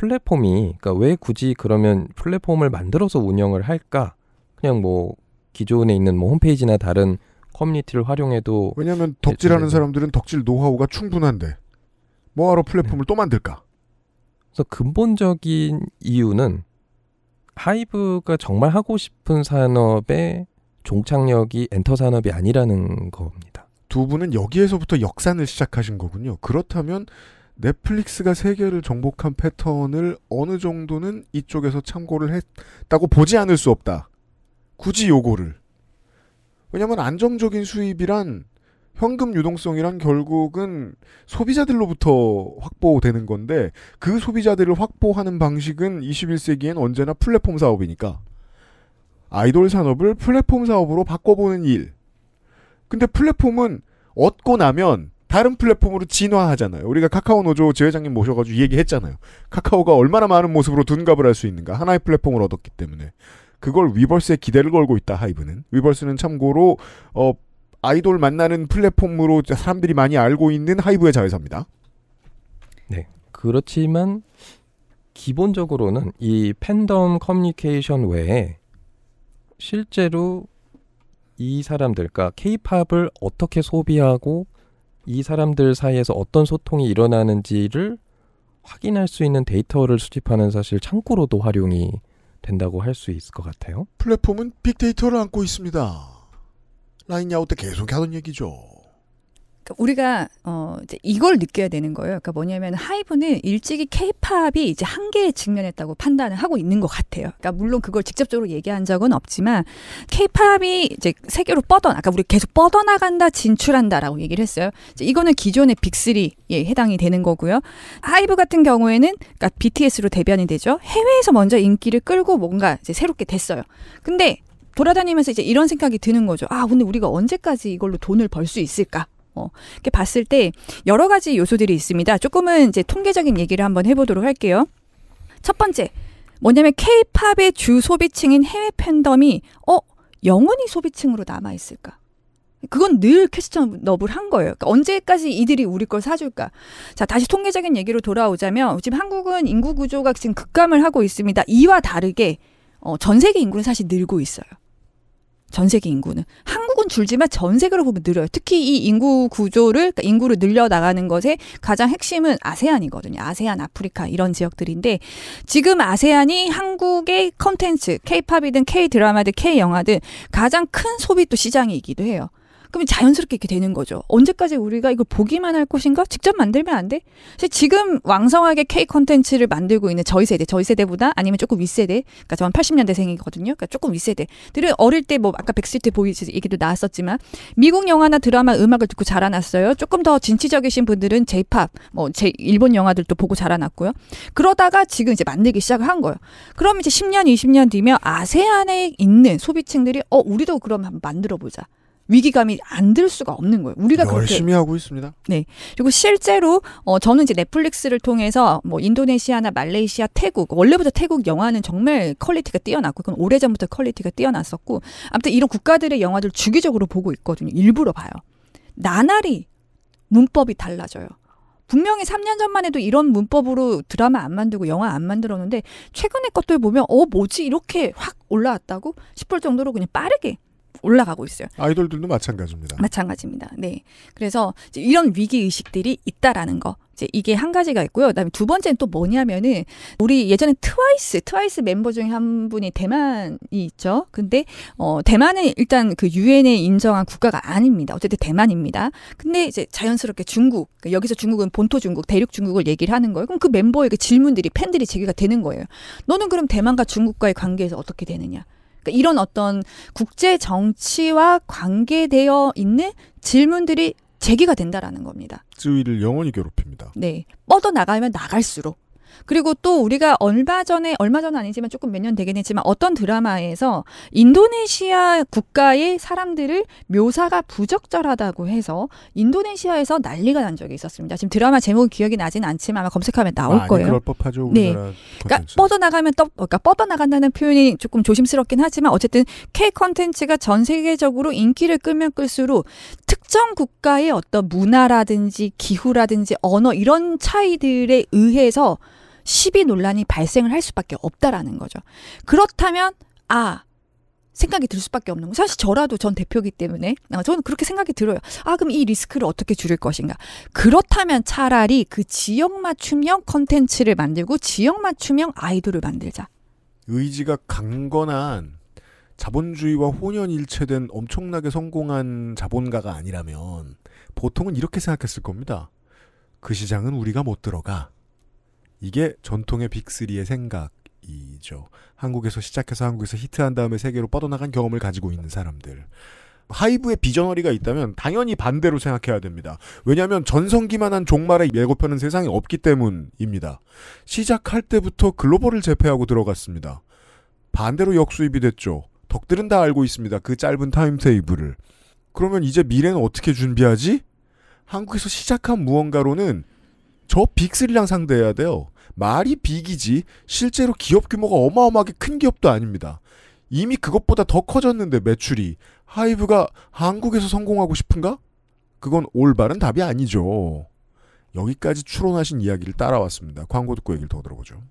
플랫폼이 그러니까 왜 굳이 그러면 플랫폼을 만들어서 운영을 할까? 그냥 뭐 기존에 있는 뭐 홈페이지나 다른 커뮤니티를 활용해도 왜냐하면 덕질하는 네. 사람들은 덕질 노하우가 충분한데 뭐하러 플랫폼을 또 만들까? 그래서 근본적인 이유는 하이브가 정말 하고 싶은 산업의 종착역이 엔터 산업이 아니라는 겁니다. 두 분은 여기에서부터 역산을 시작하신 거군요. 그렇다면 넷플릭스가 세계를 정복한 패턴을 어느 정도는 이쪽에서 참고를 했다고 보지 않을 수 없다. 굳이 요거를. 왜냐하면 안정적인 수입이란 현금 유동성이란 결국은 소비자들로부터 확보되는 건데 그 소비자들을 확보하는 방식은 21세기엔 언제나 플랫폼 사업이니까 아이돌 산업을 플랫폼 사업으로 바꿔보는 일. 근데 플랫폼은 얻고 나면 다른 플랫폼으로 진화하잖아요. 우리가 카카오 노조 지회장님 모셔가지고 이 얘기했잖아요. 카카오가 얼마나 많은 모습으로 둔갑을 할 수 있는가. 하나의 플랫폼을 얻었기 때문에. 그걸 위버스에 기대를 걸고 있다, 하이브는. 위버스는 참고로, 어, 아이돌 만나는 플랫폼으로 사람들이 많이 알고 있는 하이브의 자회사입니다. 네. 그렇지만 기본적으로는 이 팬덤 커뮤니케이션 외에 실제로 이 사람들, 그러니까 케이팝을 어떻게 소비하고 이 사람들 사이에서 어떤 소통이 일어나는지를 확인할 수 있는 데이터를 수집하는 사실 창구로도 활용이 된다고 할 수 있을 것 같아요. 플랫폼은 빅데이터를 안고 있습니다. 라인 야후 때 계속 하던 얘기죠. 그러니까 우리가 어 이제 이걸 느껴야 되는 거예요. 그러니까 뭐냐면 하이브는 일찍이 케이팝이 이제 한계에 직면했다고 판단을 하고 있는 것 같아요. 그러니까 물론 그걸 직접적으로 얘기한 적은 없지만 케이팝이 이제 세계로 뻗어 아까 우리 계속 뻗어나간다, 진출한다라고 얘기를 했어요. 이거는 기존의 빅3에 해당이 되는 거고요. 하이브 같은 경우에는 그러니까 BTS로 대변이 되죠. 해외에서 먼저 인기를 끌고 뭔가 이제 새롭게 됐어요. 근데 돌아다니면서 이제 이런 생각이 드는 거죠. 아, 근데 우리가 언제까지 이걸로 돈을 벌 수 있을까? 어, 이렇게 봤을 때 여러 가지 요소들이 있습니다. 조금은 이제 통계적인 얘기를 한번 해보도록 할게요. 첫 번째, 뭐냐면 K-팝의 주 소비층인 해외 팬덤이 어 영원히 소비층으로 남아 있을까? 그건 늘 퀘스천업을 한 거예요. 그러니까 언제까지 이들이 우리 걸 사줄까? 자, 다시 통계적인 얘기로 돌아오자면 지금 한국은 인구 구조가 지금 급감을 하고 있습니다. 이와 다르게 어, 전 세계 인구는 사실 늘고 있어요. 전 세계 인구는 한 국은 줄지만 전 세계로 보면 늘어요. 특히 이 인구 구조를 그러니까 인구를 늘려 나가는 것의 가장 핵심은 아세안이거든요. 아세안, 아프리카 이런 지역들인데 지금 아세안이 한국의 컨텐츠, K-팝이든 K-드라마든 K-영화든 가장 큰 소비 또 시장이기도 해요. 그럼 자연스럽게 이렇게 되는 거죠. 언제까지 우리가 이걸 보기만 할 것인가? 직접 만들면 안 돼? 사실 지금 왕성하게 K 콘텐츠를 만들고 있는 저희 세대, 저희 세대보다 아니면 조금 윗세대, 그러니까 저는 80년대생이거든요. 그러니까 조금 윗세대들은 어릴 때 뭐 아까 백스트리트 보이즈 얘기도 나왔었지만 미국 영화나 드라마 음악을 듣고 자라났어요. 조금 더 진취적이신 분들은 J-팝, 뭐 제 일본 영화들도 보고 자라났고요. 그러다가 지금 이제 만들기 시작을 한 거예요. 그럼 이제 10년, 20년 뒤면 아세안에 있는 소비층들이 어 우리도 그럼 한번 만들어 보자. 위기감이 안 들 수가 없는 거예요. 우리가 열심히 그렇게 하고 있습니다. 네. 그리고 실제로 어 저는 이제 넷플릭스를 통해서 뭐 인도네시아나 말레이시아, 태국 원래부터 태국 영화는 정말 퀄리티가 뛰어났고 그건 오래전부터 퀄리티가 뛰어났었고 아무튼 이런 국가들의 영화들 주기적으로 보고 있거든요. 일부러 봐요. 나날이 문법이 달라져요. 분명히 3년 전만 해도 이런 문법으로 드라마 안 만들고 영화 안 만들었는데 최근의 것들 보면 어 뭐지 이렇게 확 올라왔다고 싶을 정도로 그냥 빠르게 올라가고 있어요. 아이돌들도 마찬가지입니다. 마찬가지입니다. 네. 그래서 이제 이런 위기 의식들이 있다라는 거. 이제 이게 한 가지가 있고요. 그다음에 두 번째는 또 뭐냐면은 우리 예전에 트와이스, 트와이스 멤버 중에 한 분이 대만이 있죠. 근데 어 대만은 일단 그 유엔에 인정한 국가가 아닙니다. 어쨌든 대만입니다. 근데 이제 자연스럽게 중국, 그러니까 여기서 중국은 본토 중국, 대륙 중국을 얘기를 하는 거예요. 그럼 그 멤버에게 질문들이 팬들이 제기가 되는 거예요. 너는 그럼 대만과 중국과의 관계에서 어떻게 되느냐? 그러니까 이런 어떤 국제 정치와 관계되어 있는 질문들이 제기가 된다라는 겁니다. 쯔위를 영원히 괴롭힙니다. 네. 뻗어 나가면 나갈수록. 그리고 또 우리가 얼마 전에 얼마 전은 아니지만 조금 몇 년 되긴 했지만 어떤 드라마에서 인도네시아 국가의 사람들을 묘사가 부적절하다고 해서 인도네시아에서 난리가 난 적이 있었습니다. 지금 드라마 제목이 기억이 나진 않지만 아마 검색하면 나올 거예요. 그럴 법하죠. 네. 그러니까 콘텐츠. 뻗어 나가면 떠 그러니까 뻗어 나간다는 표현이 조금 조심스럽긴 하지만 어쨌든 K 컨텐츠가 전 세계적으로 인기를 끌면 끌수록 특정 국가의 어떤 문화라든지 기후라든지 언어 이런 차이들에 의해서 시비 논란이 발생을 할 수밖에 없다라는 거죠. 그렇다면 아 생각이 들 수밖에 없는 거. 사실 저라도 전 대표기 때문에 아, 저는 그렇게 생각이 들어요. 아 그럼 이 리스크를 어떻게 줄일 것인가? 그렇다면 차라리 그 지역 맞춤형 컨텐츠를 만들고 지역 맞춤형 아이돌을 만들자. 의지가 강건한 자본주의와 혼연일체된 엄청나게 성공한 자본가가 아니라면 보통은 이렇게 생각했을 겁니다. 그 시장은 우리가 못 들어가. 이게 전통의 빅3의 생각이죠. 한국에서 시작해서 한국에서 히트한 다음에 세계로 뻗어나간 경험을 가지고 있는 사람들. 하이브의 비전어리가 있다면 당연히 반대로 생각해야 됩니다. 왜냐하면 전성기만 한 종말에 예고편은 세상에 없기 때문입니다. 시작할 때부터 글로벌을 제패하고 들어갔습니다. 반대로 역수입이 됐죠. 덕들은 다 알고 있습니다. 그 짧은 타임테이블을. 그러면 이제 미래는 어떻게 준비하지? 한국에서 시작한 무언가로는 저 빅3랑 상대해야 돼요. 말이 빅이지 실제로 기업 규모가 어마어마하게 큰 기업도 아닙니다. 이미 그것보다 더 커졌는데 매출이 하이브가 한국에서 성공하고 싶은가? 그건 올바른 답이 아니죠. 여기까지 추론하신 이야기를 따라왔습니다. 광고 듣고 얘기를 더 들어보죠.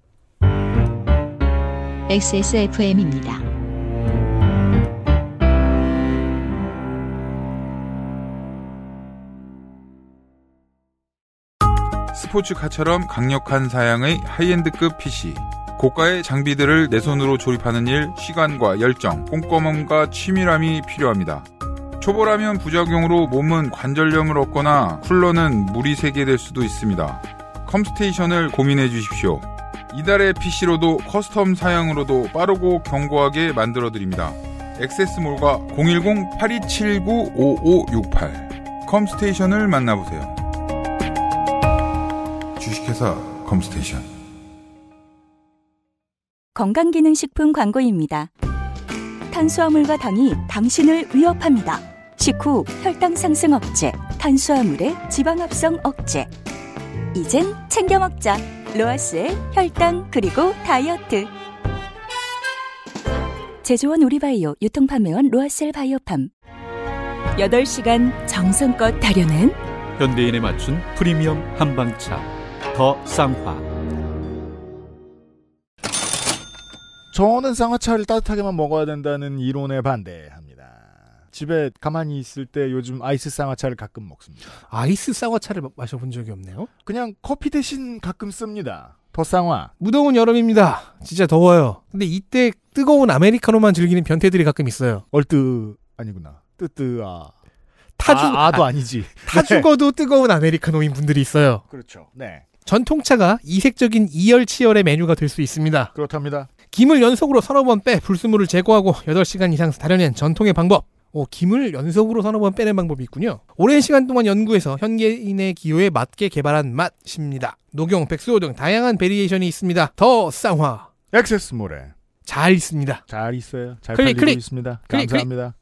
XSFM입니다. 스포츠카처럼 강력한 사양의 high-end급 PC. 고가의 장비들을 내 손으로 조립하는 일, 시간과 열정, 꼼꼼함과 치밀함이 필요합니다. 초보라면 부작용으로 몸은 관절염을 얻거나 쿨러는 물이 새게 될 수도 있습니다. 컴스테이션을 고민해 주십시오. 이달의 PC로도 custom 사양으로도 빠르고 견고하게 만들어 드립니다. 액세스몰과 010-8279-5568 컴스테이션을 만나보세요. 주식회사 컴스테이션 건강기능식품 광고입니다. 탄수화물과 당이 당신을 위협합니다. 식후 혈당 상승 억제, 탄수화물의 지방 합성 억제. 이젠 챙겨 먹자. 로아스의 혈당 그리고 다이어트. 제조원 우리바이오 유통판매원 로아셀 바이오팜. 8시간 정성껏 다려낸 현대인에 맞춘 프리미엄 한방차 더 쌍화 저는 쌍화차를 따뜻하게만 먹어야 된다는 이론에 반대합니다. 집에 가만히 있을 때 요즘 아이스 쌍화차를 가끔 먹습니다. 아이스 쌍화차를 마- 마셔본 적이 없네요. 그냥 커피 대신 가끔 씁니다. 더 쌍화. 무더운 여름입니다. 진짜 더워요. 근데 이때 뜨거운 아메리카노만 즐기는 변태들이 가끔 있어요. 얼뜨 아니구나. 뜨뜨아. 타주 아, 아도 아 니지. 타 죽어도 뜨거운 아메리카노인 분들이 있어요. 그렇죠. 네. 전통차가 이색적인 이열치열의 메뉴가 될 수 있습니다. 그렇답니다. 김을 연속으로 서너 번 빼 불순물을 제거하고 8시간 이상 다려낸 전통의 방법. 오, 김을 연속으로 서너 번 빼는 방법이 있군요. 오랜 시간 동안 연구해서 현대인의 기호에 맞게 개발한 맛입니다. 녹용, 백수오 등 다양한 variation이 있습니다. 더 쌍화. XS몰에 잘 있습니다. 잘 있어요. 잘 클릭, 팔리고 클릭. 있습니다. 클릭, 클릭. 감사합니다.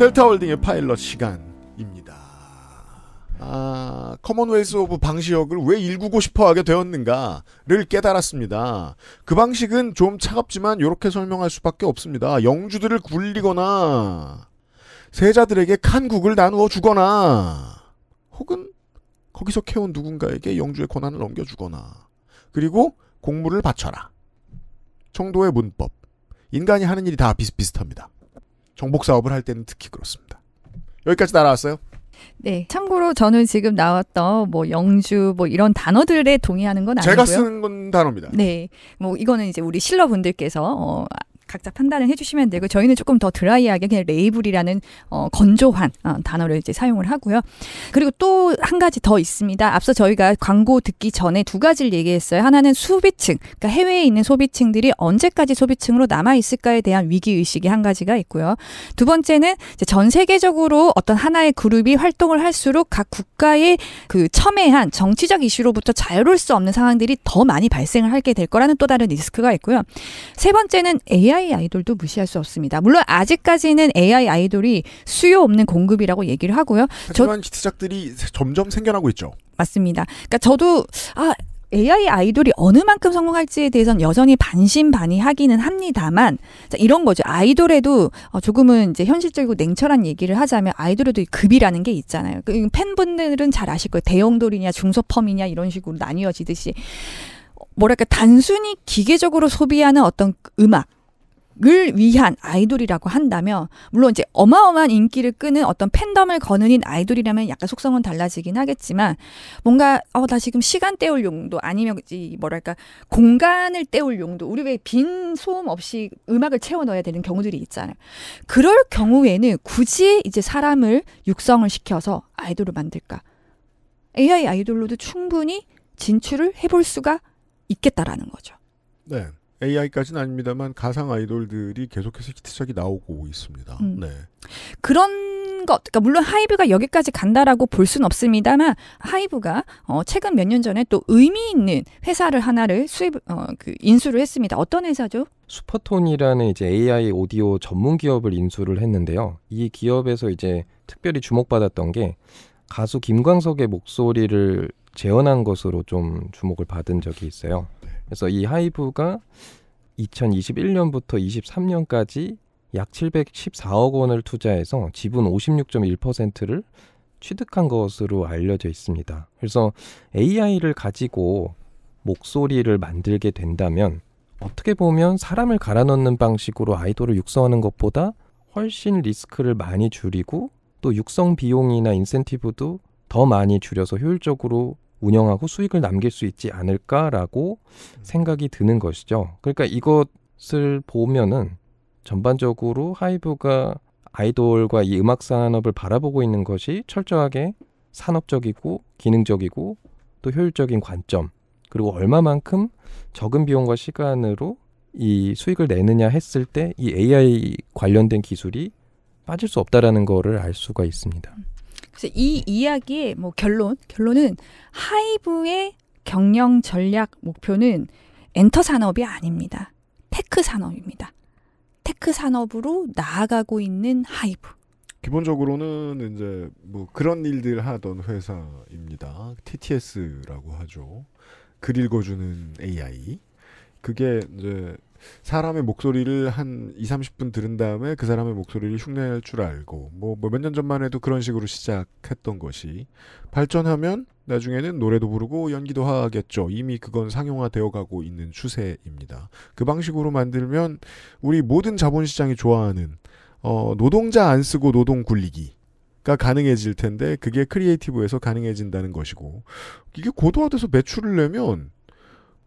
델타월딩의 파일럿 시간입니다. 아, commonwealth of 방시혁을 왜 일구고 싶어 하게 되었는가를 깨달았습니다. 그 방식은 좀 차갑지만 이렇게 설명할 수밖에 없습니다. 영주들을 굴리거나 세자들에게 칸국을 나누어 주거나 혹은 거기서 캐온 누군가에게 영주의 권한을 넘겨주거나 그리고 공물을 바쳐라. 청도의 문법. 인간이 하는 일이 다 비슷비슷합니다. 정복 사업을 할 때는 특히 그렇습니다. 여기까지 날아왔어요. 네. 참고로 저는 지금 나왔던 뭐 영주 뭐 이런 단어들에 동의하는 건 아니고요. 제가 쓰는 건 단어입니다. 네. 뭐 이거는 이제 우리 실러분들께서 어 각자 판단을 해주시면 되고 저희는 조금 더 드라이하게 그냥 레이블이라는 어, 건조한 어, 단어를 이제 사용을 하고요. 그리고 또 한 가지 더 있습니다. 앞서 저희가 광고 듣기 전에 두 가지를 얘기했어요. 하나는 소비층, 그러니까 해외에 있는 소비층들이 언제까지 소비층으로 남아 있을까에 대한 위기 의식이 한 가지가 있고요. 두 번째는 전 세계적으로 어떤 하나의 그룹이 활동을 할수록 각 국가의 그 첨예한 정치적 이슈로부터 자유로울 수 없는 상황들이 더 많이 발생을 하게 될 거라는 또 다른 리스크가 있고요. 세 번째는 AI 아이돌도 무시할 수 없습니다. 물론 아직까지는 AI 아이돌이 수요 없는 공급이라고 얘기를 하고요. 저 하지만 히트작들이 점점 생겨나고 있죠. 맞습니다. 그러니까 저도 아 AI 아이돌이 어느 만큼 성공할지에 대해서는 여전히 반신반의하기는 합니다만 자, 이런 거죠. 아이돌에도 어, 조금은 이제 현실적이고 냉철한 얘기를 하자면 아이돌에도 이 급이라는 게 있잖아요. 그 팬분들은 잘 아실 거예요. 대형돌이냐 중소펌이냐 이런 식으로 나뉘어지듯이 뭐랄까 단순히 기계적으로 소비하는 어떤 음악 을 위한 아이돌이라고 한다면 물론 이제 어마어마한 인기를 끄는 어떤 팬덤을 거느린 아이돌이라면 약간 속성은 달라지긴 하겠지만 뭔가 어 나 지금 시간 때울 용도 아니면 이 뭐랄까 공간을 때울 용도 우리 왜 빈 소음 없이 음악을 채워 넣어야 되는 경우들이 있잖아요. 그럴 경우에는 굳이 이제 사람을 육성을 시켜서 아이돌을 만들까? AI 아이돌로도 충분히 진출을 해볼 수가 있겠다라는 거죠. 네. AI까지는 아닙니다만 가상 아이돌들이 계속해서 히트작이 나오고 있습니다. 음. 네. 그런 것, 그러니까 물론 하이브가 여기까지 간다라고 볼 수는 없습니다만 하이브가 어, 최근 몇 년 전에 또 의미 있는 회사를 하나를 수입 어, 그 인수를 했습니다. 어떤 회사죠? 슈퍼톤이라는 이제 AI 오디오 전문 기업을 인수를 했는데요. 이 기업에서 이제 특별히 주목받았던 게 가수 김광석의 목소리를 재현한 것으로 좀 주목을 받은 적이 있어요. 그래서 이 하이브가 2021년부터 23년까지 약 714억 원을 투자해서 지분 56.1%를 취득한 것으로 알려져 있습니다. 그래서 AI를 가지고 목소리를 만들게 된다면 어떻게 보면 사람을 갈아 넣는 방식으로 아이돌을 육성하는 것보다 훨씬 리스크를 많이 줄이고 또 육성 비용이나 인센티브도 더 많이 줄여서 효율적으로 운영하고 수익을 남길 수 있지 않을까라고 생각이 드는 것이죠. 그러니까 이것을 보면은 전반적으로 하이브가 아이돌과 이 음악 산업을 바라보고 있는 것이 철저하게 산업적이고 기능적이고 또 효율적인 관점 그리고 얼마만큼 적은 비용과 시간으로 이 수익을 내느냐 했을 때 이 AI 관련된 기술이 빠질 수 없다라는 거를 알 수가 있습니다. 그래서 이 이야기의 뭐 결론 결론은 하이브의 경영 전략 목표는 엔터 산업이 아닙니다. tech 산업입니다. tech 산업으로 나아가고 있는 하이브. 기본적으로는 이제 뭐 그런 일들 하던 회사입니다. TTS라고 하죠. 글 읽어주는 AI. 그게 이제 사람의 목소리를 한 2, 30분 들은 다음에 그 사람의 목소리를 흉내낼 줄 알고 뭐 몇 년 전만 해도 그런 식으로 시작했던 것이 발전하면 나중에는 노래도 부르고 연기도 하겠죠. 이미 그건 상용화되어 가고 있는 추세입니다. 그 방식으로 만들면 우리 모든 자본시장이 좋아하는 어, 노동자 안 쓰고 노동 굴리기 가 가능해질 텐데 그게 creative에서 가능해진다는 것이고 이게 고도화돼서 매출을 내면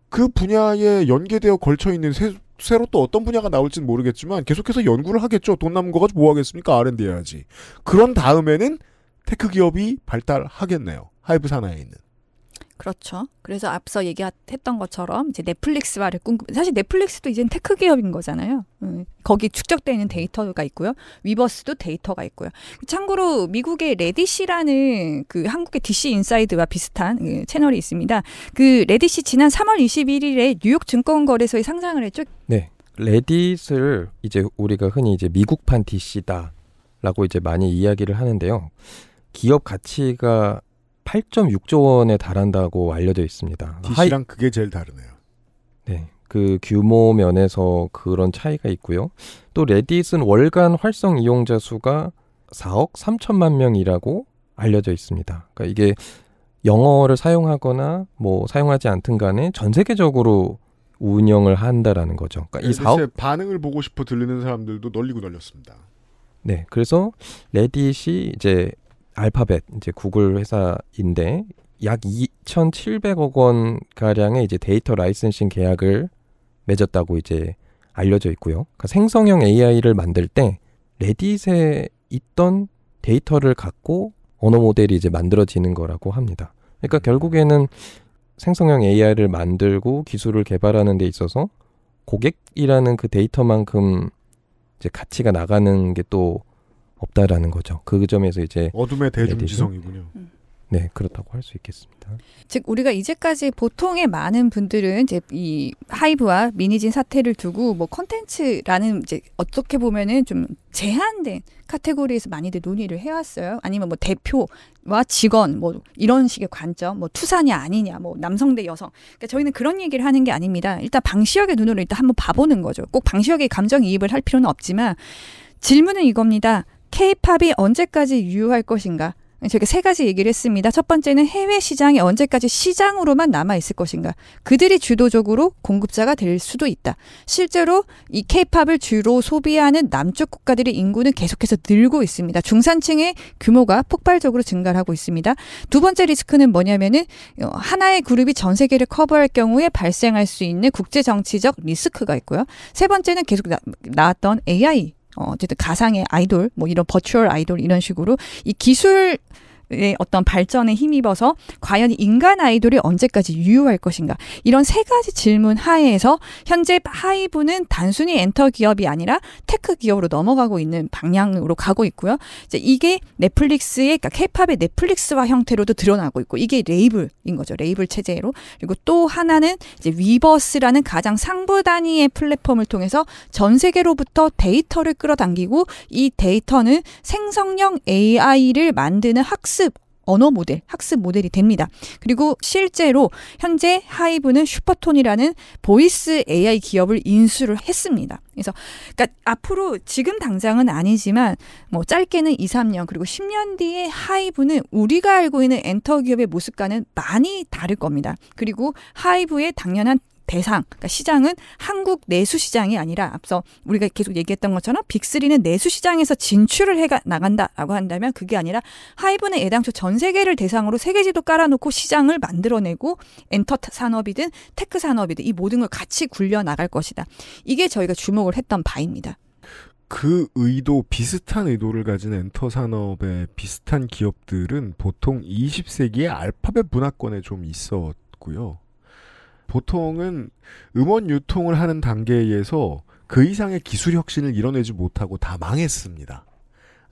그 분야에 연계되어 걸쳐 있는 새, 새로 또 어떤 분야가 나올지는 모르겠지만 계속해서 연구를 하겠죠. 돈 남은 거 가지고 뭐 하겠습니까? R&D 해야지. 그런 다음에는 tech 기업이 발달하겠네요. 하이브 산하에 있는. 그렇죠. 그래서 앞서 얘기했던 것처럼 이제 넷플릭스화를 꿈꾸 사실 넷플릭스도 이젠 tech 기업인 거잖아요. 음, 거기 축적되는 데이터가 있고요. 위버스도 데이터가 있고요. 참고로 미국의 레딧이라는 그 한국의 DC 인사이드와 비슷한 그 채널이 있습니다. 그 레딧이 지난 3월 21일에 뉴욕 증권거래소에 상장을 했죠. 네. 레딧을 이제 우리가 흔히 이제 미국판 DC다라고 이제 많이 이야기를 하는데요. 기업 가치가 8.6조 원에 달한다고 알려져 있습니다. DC랑 하이... 그게 제일 다르네요. 네. 그 규모 면에서 그런 차이가 있고요. 또 레딧은 월간 활성 이용자 수가 4억 3천만 명이라고 알려져 있습니다. 그러니까 이게 영어를 사용하거나 뭐 사용하지 않든 간에 전 세계적으로 운영을 한다라는 거죠. 그러니까 이 사업 반응을 보고 싶어 들리는 사람들도 널리고 널렸습니다. 네, 그래서 레딧이 이제 알파벳 이제 구글 회사인데 약 2,700억 원 가량의 이제 데이터 licensing 계약을 맺었다고 이제 알려져 있고요. 그러니까 생성형 AI를 만들 때 레딧에 있던 데이터를 갖고 언어 모델이 이제 만들어지는 거라고 합니다. 그러니까 결국에는 생성형 AI를 만들고 기술을 개발하는 데 있어서 고객이라는 그 데이터만큼 이제 가치가 나가는 게 또 없다라는 거죠. 그 점에서 이제 어둠의 대중지성이군요. 음. 네, 그렇다고 할 수 있겠습니다. 즉 우리가 이제까지 보통의 많은 분들은 이제 이 하이브와 미니진 사태를 두고 뭐 컨텐츠라는 이제 어떻게 보면은 좀 제한된 카테고리에서 많이들 논의를 해왔어요. 아니면 뭐 대표 와 직원 뭐 이런 식의 관점 뭐 투사냐 아니냐 뭐 남성 대 여성 그러니까 저희는 그런 얘기를 하는 게 아닙니다 일단 방시혁의 눈으로 일단 한번 봐보는 거죠 꼭 방시혁의 감정 이입을 할 필요는 없지만 질문은 이겁니다 케이팝이 언제까지 유효할 것인가 저희가 세 가지 얘기를 했습니다. 첫 번째는 해외 시장이 언제까지 시장으로만 남아 있을 것인가. 그들이 주도적으로 공급자가 될 수도 있다. 실제로 이 케이팝을 주로 소비하는 남쪽 국가들의 인구는 계속해서 늘고 있습니다. 중산층의 규모가 폭발적으로 증가를 하고 있습니다. 두 번째 리스크는 뭐냐면은 어, 하나의 그룹이 전 세계를 커버할 경우에 발생할 수 있는 국제 정치적 리스크가 있고요. 세 번째는 계속 나, 나왔던 AI 어, 어쨌든 가상의 아이돌, 뭐 이런 버추얼 아이돌 이런 식으로 이 기술 의 어떤 발전에 힘입어서 과연 인간 아이돌이 언제까지 유효할 것인가 이런 세 가지 질문 하에서 현재 하이브는 단순히 엔터 기업이 아니라 tech 기업으로 넘어가고 있는 방향으로 가고 있고요. 이제 이게 넷플릭스의 그러니까 케이팝의 넷플릭스화 형태로도 드러나고 있고 이게 레이블인 거죠. 레이블 체제로 그리고 또 하나는 이제 위버스라는 가장 상부 단위의 플랫폼을 통해서 전 세계로부터 데이터를 끌어당기고 이 데이터는 생성형 AI를 만드는 학습 언어 모델, 학습 모델이 됩니다. 그리고 실제로 현재 하이브는 슈퍼톤이라는 voice AI 기업을 인수를 했습니다. 그래서 그러니까 앞으로 지금 당장은 아니지만 뭐 짧게는 2, 3년 그리고 10년 뒤에 하이브는 우리가 알고 있는 엔터 기업의 모습과는 많이 다를 겁니다. 그리고 하이브의 당연한 대상, 그러니까 시장은 한국 내수 시장이 아니라 앞서 우리가 계속 얘기했던 것처럼 빅3는 내수 시장에서 진출을 해 나간다라고 한다면 그게 아니라 하이브는 애당초 전 세계를 대상으로 세계지도 깔아놓고 시장을 만들어내고 엔터 산업이든 tech 산업이든 이 모든 걸 같이 굴려 나갈 것이다. 이게 저희가 주목을 했던 바입니다. 그 의도 비슷한 의도를 가진 엔터 산업의 비슷한 기업들은 보통 20세기의 알파벳 문화권에 좀 있었고요. 보통은 음원 유통을 하는 단계에서 그 이상의 기술 혁신을 이뤄내지 못하고 다 망했습니다.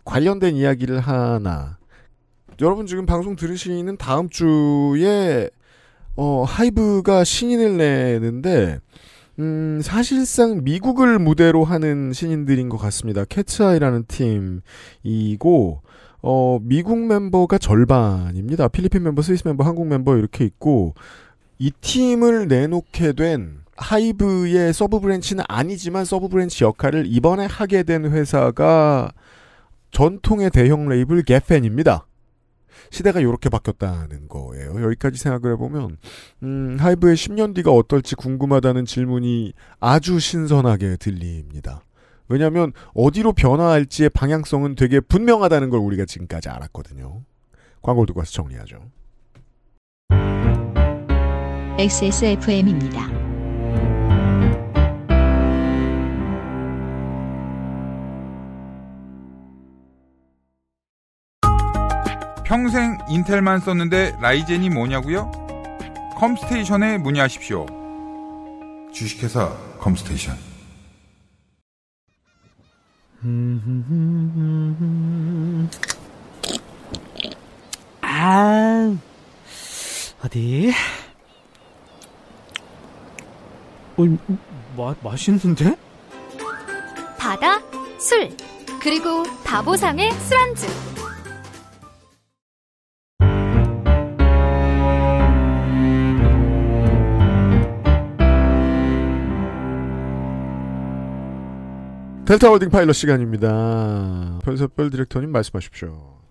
관련된 이야기를 하나. 여러분 지금 방송 들으시는 다음 주에 어, 하이브가 신인을 내는데 음, 사실상 미국을 무대로 하는 신인들인 것 같습니다. 캐츠아이라는 팀이고 어, 미국 멤버가 절반입니다. 필리핀 멤버, 스위스 멤버, 한국 멤버 이렇게 있고 이 팀을 내놓게 된 하이브의 sub branch는 아니지만 sub branch 역할을 이번에 하게 된 회사가 전통의 대형 레이블 개팬입니다. 시대가 이렇게 바뀌었다는 거예요. 여기까지 생각을 해보면 음, 하이브의 10년 뒤가 어떨지 궁금하다는 질문이 아주 신선하게 들립니다. 왜냐하면 어디로 변화할지의 방향성은 되게 분명하다는 걸 우리가 지금까지 알았거든요. 광고를 듣고 와서 정리하죠. XSFM입니다. 평생 인텔만 썼는데 라이젠이 뭐냐고요? 컴스테이션에 문의하십시오. 주식회사 컴스테이션. 아, 어디? 어, 마, 맛있는데? 바다, 술, 그리고 다보상의 술안주. 델타 월딩 파일럿 시간입니다. 변사별 디렉터님 말씀하십시오.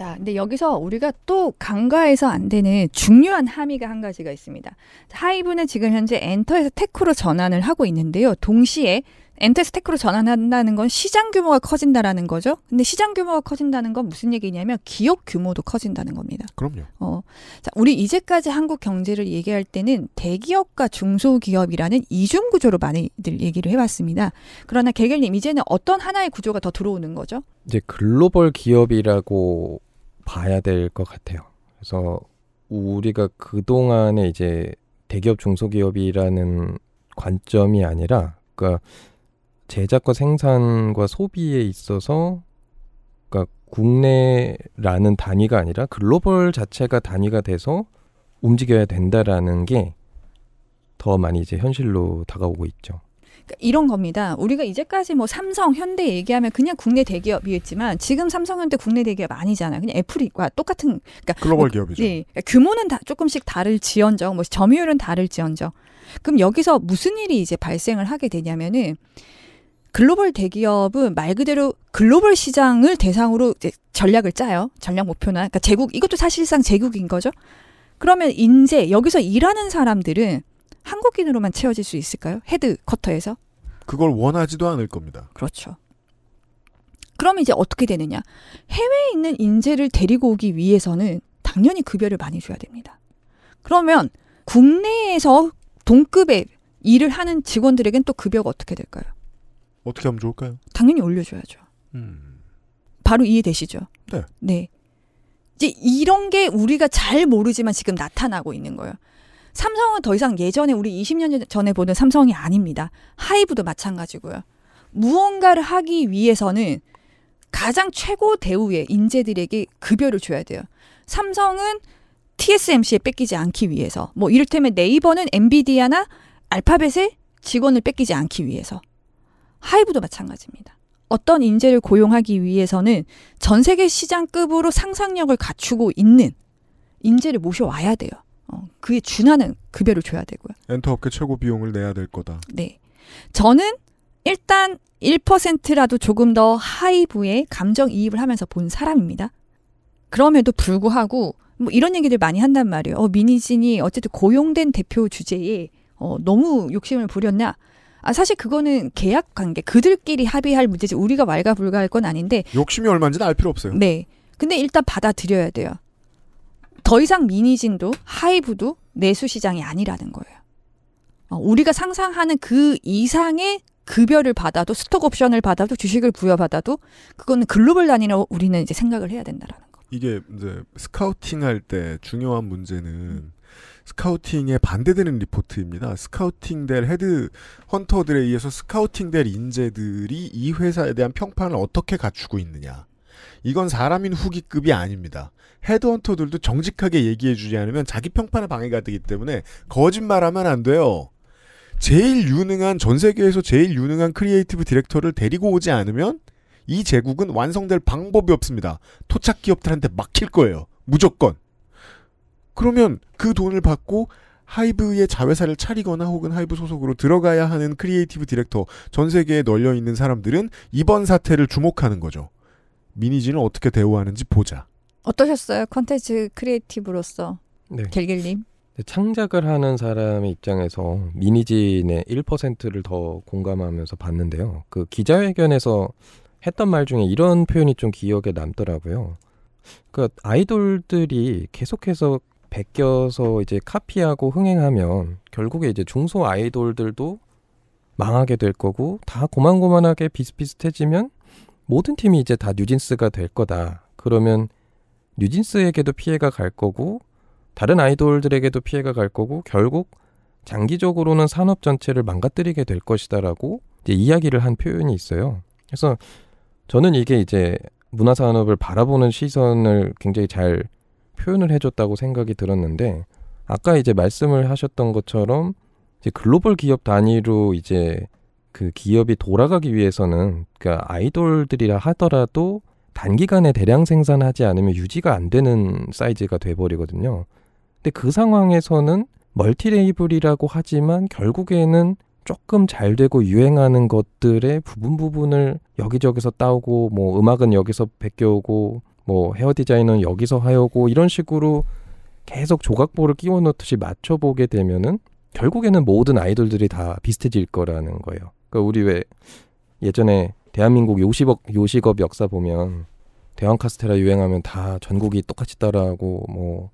자, 근데 여기서 우리가 또 간과해서 안 되는 중요한 함의가 한 가지가 있습니다. 하이브는 지금 현재 엔터에서 tech로 전환을 하고 있는데요. 동시에 엔터에서 테크로 전환한다는 건 시장 규모가 커진다라는 거죠. 근데 시장 규모가 커진다는 건 무슨 얘기냐면 기업 규모도 커진다는 겁니다. 그럼요. 어, 자, 우리 이제까지 한국 경제를 얘기할 때는 대기업과 중소기업이라는 이중 구조로 많이들 얘기를 해왔습니다. 그러나 개결님 이제는 어떤 하나의 구조가 더 들어오는 거죠? 이제 글로벌 기업이라고 봐야 될 것 같아요. 그래서 우리가 그 동안에 이제 대기업 중소기업이라는 관점이 아니라, 그러니까 제작과 생산과 소비에 있어서 그러니까 국내라는 단위가 아니라 글로벌 자체가 단위가 돼서 움직여야 된다라는 게 더 많이 이제 현실로 다가오고 있죠. 이런 겁니다. 우리가 이제까지 뭐 삼성, 현대 얘기하면 그냥 국내 대기업이었지만 지금 삼성, 현대 국내 대기업 아니잖아요. 그냥 애플과 똑같은 그러니까 글로벌 뭐, 기업이죠. 네, 그러니까 규모는 다 조금씩 다를 지언정, 뭐 점유율은 다를 지언정. 그럼 여기서 무슨 일이 이제 발생을 하게 되냐면은 글로벌 대기업은 말 그대로 글로벌 시장을 대상으로 이제 전략을 짜요. 전략 목표나 그러니까 제국 이것도 사실상 제국인 거죠. 그러면 인재 여기서 일하는 사람들은 한국인으로만 채워질 수 있을까요? headquarter에서? 그걸 원하지도 않을 겁니다. 그렇죠. 그러면 이제 어떻게 되느냐? 해외에 있는 인재를 데리고 오기 위해서는 당연히 급여를 많이 줘야 됩니다. 그러면 국내에서 동급의 일을 하는 직원들에겐 또 급여가 어떻게 될까요? 어떻게 하면 좋을까요? 당연히 올려줘야죠. 음. 바로 이해되시죠? 네. 네. 이제 이런 게 우리가 잘 모르지만 지금 나타나고 있는 거예요. 삼성은 더 이상 예전에 우리 20년 전에 보는 삼성이 아닙니다. 하이브도 마찬가지고요. 무언가를 하기 위해서는 가장 최고 대우의 인재들에게 급여를 줘야 돼요. 삼성은 TSMC에 뺏기지 않기 위해서, 뭐 이를테면 네이버는 엔비디아나 알파벳의 직원을 뺏기지 않기 위해서. 하이브도 마찬가지입니다. 어떤 인재를 고용하기 위해서는 전 세계 시장급으로 상상력을 갖추고 있는 인재를 모셔와야 돼요. 어, 그에 준하는 급여를 줘야 되고요. 엔터업계 최고 비용을 내야 될 거다. 네. 저는 일단 1%라도 조금 더 하이브에 감정 이입을 하면서 본 사람입니다. 그럼에도 불구하고 뭐 이런 얘기들 많이 한단 말이에요. 어, 미니진이 어쨌든 고용된 대표 주제에 어, 너무 욕심을 부렸나? 아, 사실 그거는 계약 관계, 그들끼리 합의할 문제지 우리가 왈가불가할 건 아닌데 욕심이 얼마인지는 알 필요 없어요. 네. 근데 일단 받아들여야 돼요. 더 이상 미니진도 하이브도 내수 시장이 아니라는 거예요. 어, 우리가 상상하는 그 이상의 급여를 받아도 스톡 옵션을 받아도 주식을 부여받아도 그거는 글로벌 단위로 우리는 이제 생각을 해야 된다라는 거. 이게 이제 스카우팅 할 때 중요한 문제는 scouting에 반대되는 리포트입니다. scouting 될 헤드 헌터들에 의해서 scouting 될 인재들이 이 회사에 대한 평판을 어떻게 갖추고 있느냐. 이건 사람인 후기급이 아닙니다. 헤드헌터들도 정직하게 얘기해 주지 않으면 자기 평판에 방해가 되기 때문에 거짓말하면 안 돼요. 제일 유능한 전 세계에서 제일 유능한 creative director를 데리고 오지 않으면 이 제국은 완성될 방법이 없습니다. 토착 기업들한테 막힐 거예요. 무조건. 그러면 그 돈을 받고 하이브의 자회사를 차리거나 혹은 하이브 소속으로 들어가야 하는 creative director 전 세계에 널려 있는 사람들은 이번 사태를 주목하는 거죠. 민희진을 어떻게 대우하는지 보자. 어떠셨어요? 컨텐츠 creative로서 네. 길길님. 창작을 하는 사람의 입장에서 민희진에 1%를 더 공감하면서 봤는데요. 그 기자회견에서 했던 말 중에 이런 표현이 좀 기억에 남더라고요. 그 아이돌들이 계속해서 베껴서 이제 카피하고 흥행하면 결국에 이제 중소 아이돌들도 망하게 될 거고 다 고만고만하게 비슷비슷해지면 모든 팀이 이제 다 뉴진스가 될 거다. 그러면 뉴진스에게도 피해가 갈 거고 다른 아이돌들에게도 피해가 갈 거고 결국 장기적으로는 산업 전체를 망가뜨리게 될 것이다라고 이제 이야기를 한 표현이 있어요. 그래서 저는 이게 이제 문화 산업을 바라보는 시선을 굉장히 잘 표현을 해줬다고 생각이 들었는데 아까 이제 말씀을 하셨던 것처럼 이제 글로벌 기업 단위로 이제 그 기업이 돌아가기 위해서는 그러니까 아이돌들이라 하더라도 단기간에 대량 생산하지 않으면 유지가 안 되는 사이즈가 돼버리거든요. 근데 그 상황에서는 멀티 레이블이라고 하지만 결국에는 조금 잘 되고 유행하는 것들의 부분 부분을 여기저기서 따오고 뭐 음악은 여기서 베껴오고 뭐 헤어 디자인은 여기서 하여고 이런 식으로 계속 조각보를 끼워 넣듯이 맞춰 보게 되면은 결국에는 모든 아이돌들이 다 비슷해질 거라는 거예요. 그러니까 우리 왜 예전에 대한민국 요식업 요식업 역사 보면 대왕 카스테라 유행하면 다 전국이 똑같이 따라하고 뭐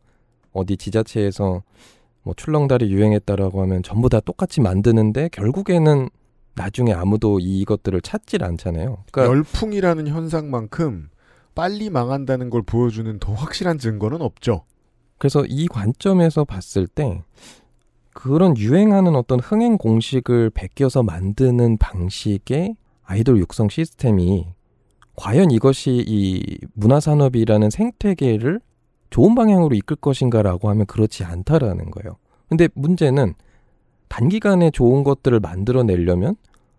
어디 지자체에서 뭐 출렁다리 유행했다라고 하면 전부 다 똑같이 만드는데 결국에는 나중에 아무도 이것들을 찾질 않잖아요. 그러니까 열풍이라는 현상만큼 빨리 망한다는 걸 보여주는 더 확실한 증거는 없죠. 그래서 이 관점에서 봤을 때 그런 유행하는 어떤 흥행 공식을 베껴서 만드는 방식의 아이돌 육성 시스템이 과연 이것이 이 문화산업이라는 생태계를 좋은 방향으로 이끌 것인가라고 하면 그렇지 않다라는 거예요. 근데 문제는 단기간에 좋은 것들을 만들어내려면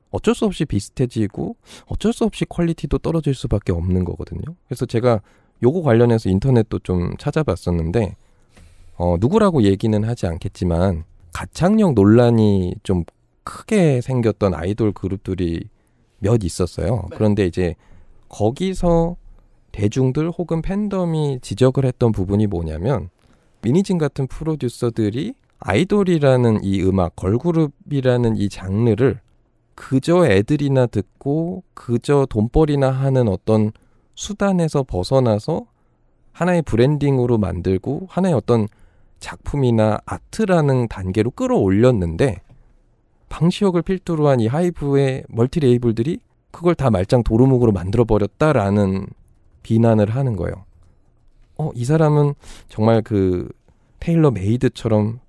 어쩔 수 없이 비슷해지고 어쩔 수 없이 퀄리티도 떨어질 수밖에 없는 거거든요. 그래서 제가 요거 관련해서 인터넷도 좀 찾아봤었는데 어, 누구라고 얘기는 하지 않겠지만 가창력 논란이 좀 크게 생겼던 아이돌 그룹들이 몇 있었어요. 그런데 이제 거기서 대중들 혹은 팬덤이 지적을 했던 부분이 뭐냐면 민희진 같은 프로듀서들이 아이돌이라는 이 음악, 걸그룹이라는 이 장르를 그저 애들이나 듣고 그저 돈벌이나 하는 어떤 수단에서 벗어나서 하나의 branding으로 만들고 하나의 어떤 작품이나 아트라는 단계로 끌어올렸는데 방시혁을 필두로 한 이 하이브의 multi label들이 그걸 다 말짱 도루묵으로 만들어 버렸다라는 비난을 하는 거예요. 어, 이 사람은 정말 그 tailor made처럼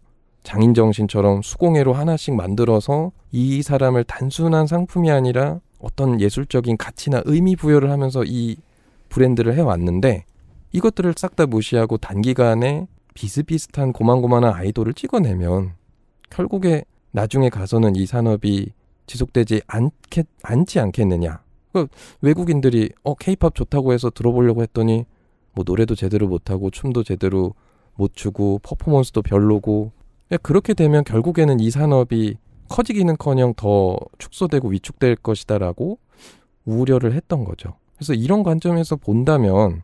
장인 정신처럼 수공예로 하나씩 만들어서 이 사람을 단순한 상품이 아니라 어떤 예술적인 가치나 의미 부여를 하면서 이 브랜드를 해왔는데 이것들을 싹 다 무시하고 단기간에 비슷비슷한 고만고만한 아이돌을 찍어내면 결국에 나중에 가서는 이 산업이 지속되지 않겠, 않지 않겠느냐. 그 외국인들이 어 케이팝 좋다고 해서 들어보려고 했더니 뭐 노래도 제대로 못하고 춤도 제대로 못 추고 퍼포먼스도 별로고 그렇게 되면 결국에는 이 산업이 커지기는커녕 더 축소되고 위축될 것이다라고 우려를 했던 거죠. 그래서 이런 관점에서 본다면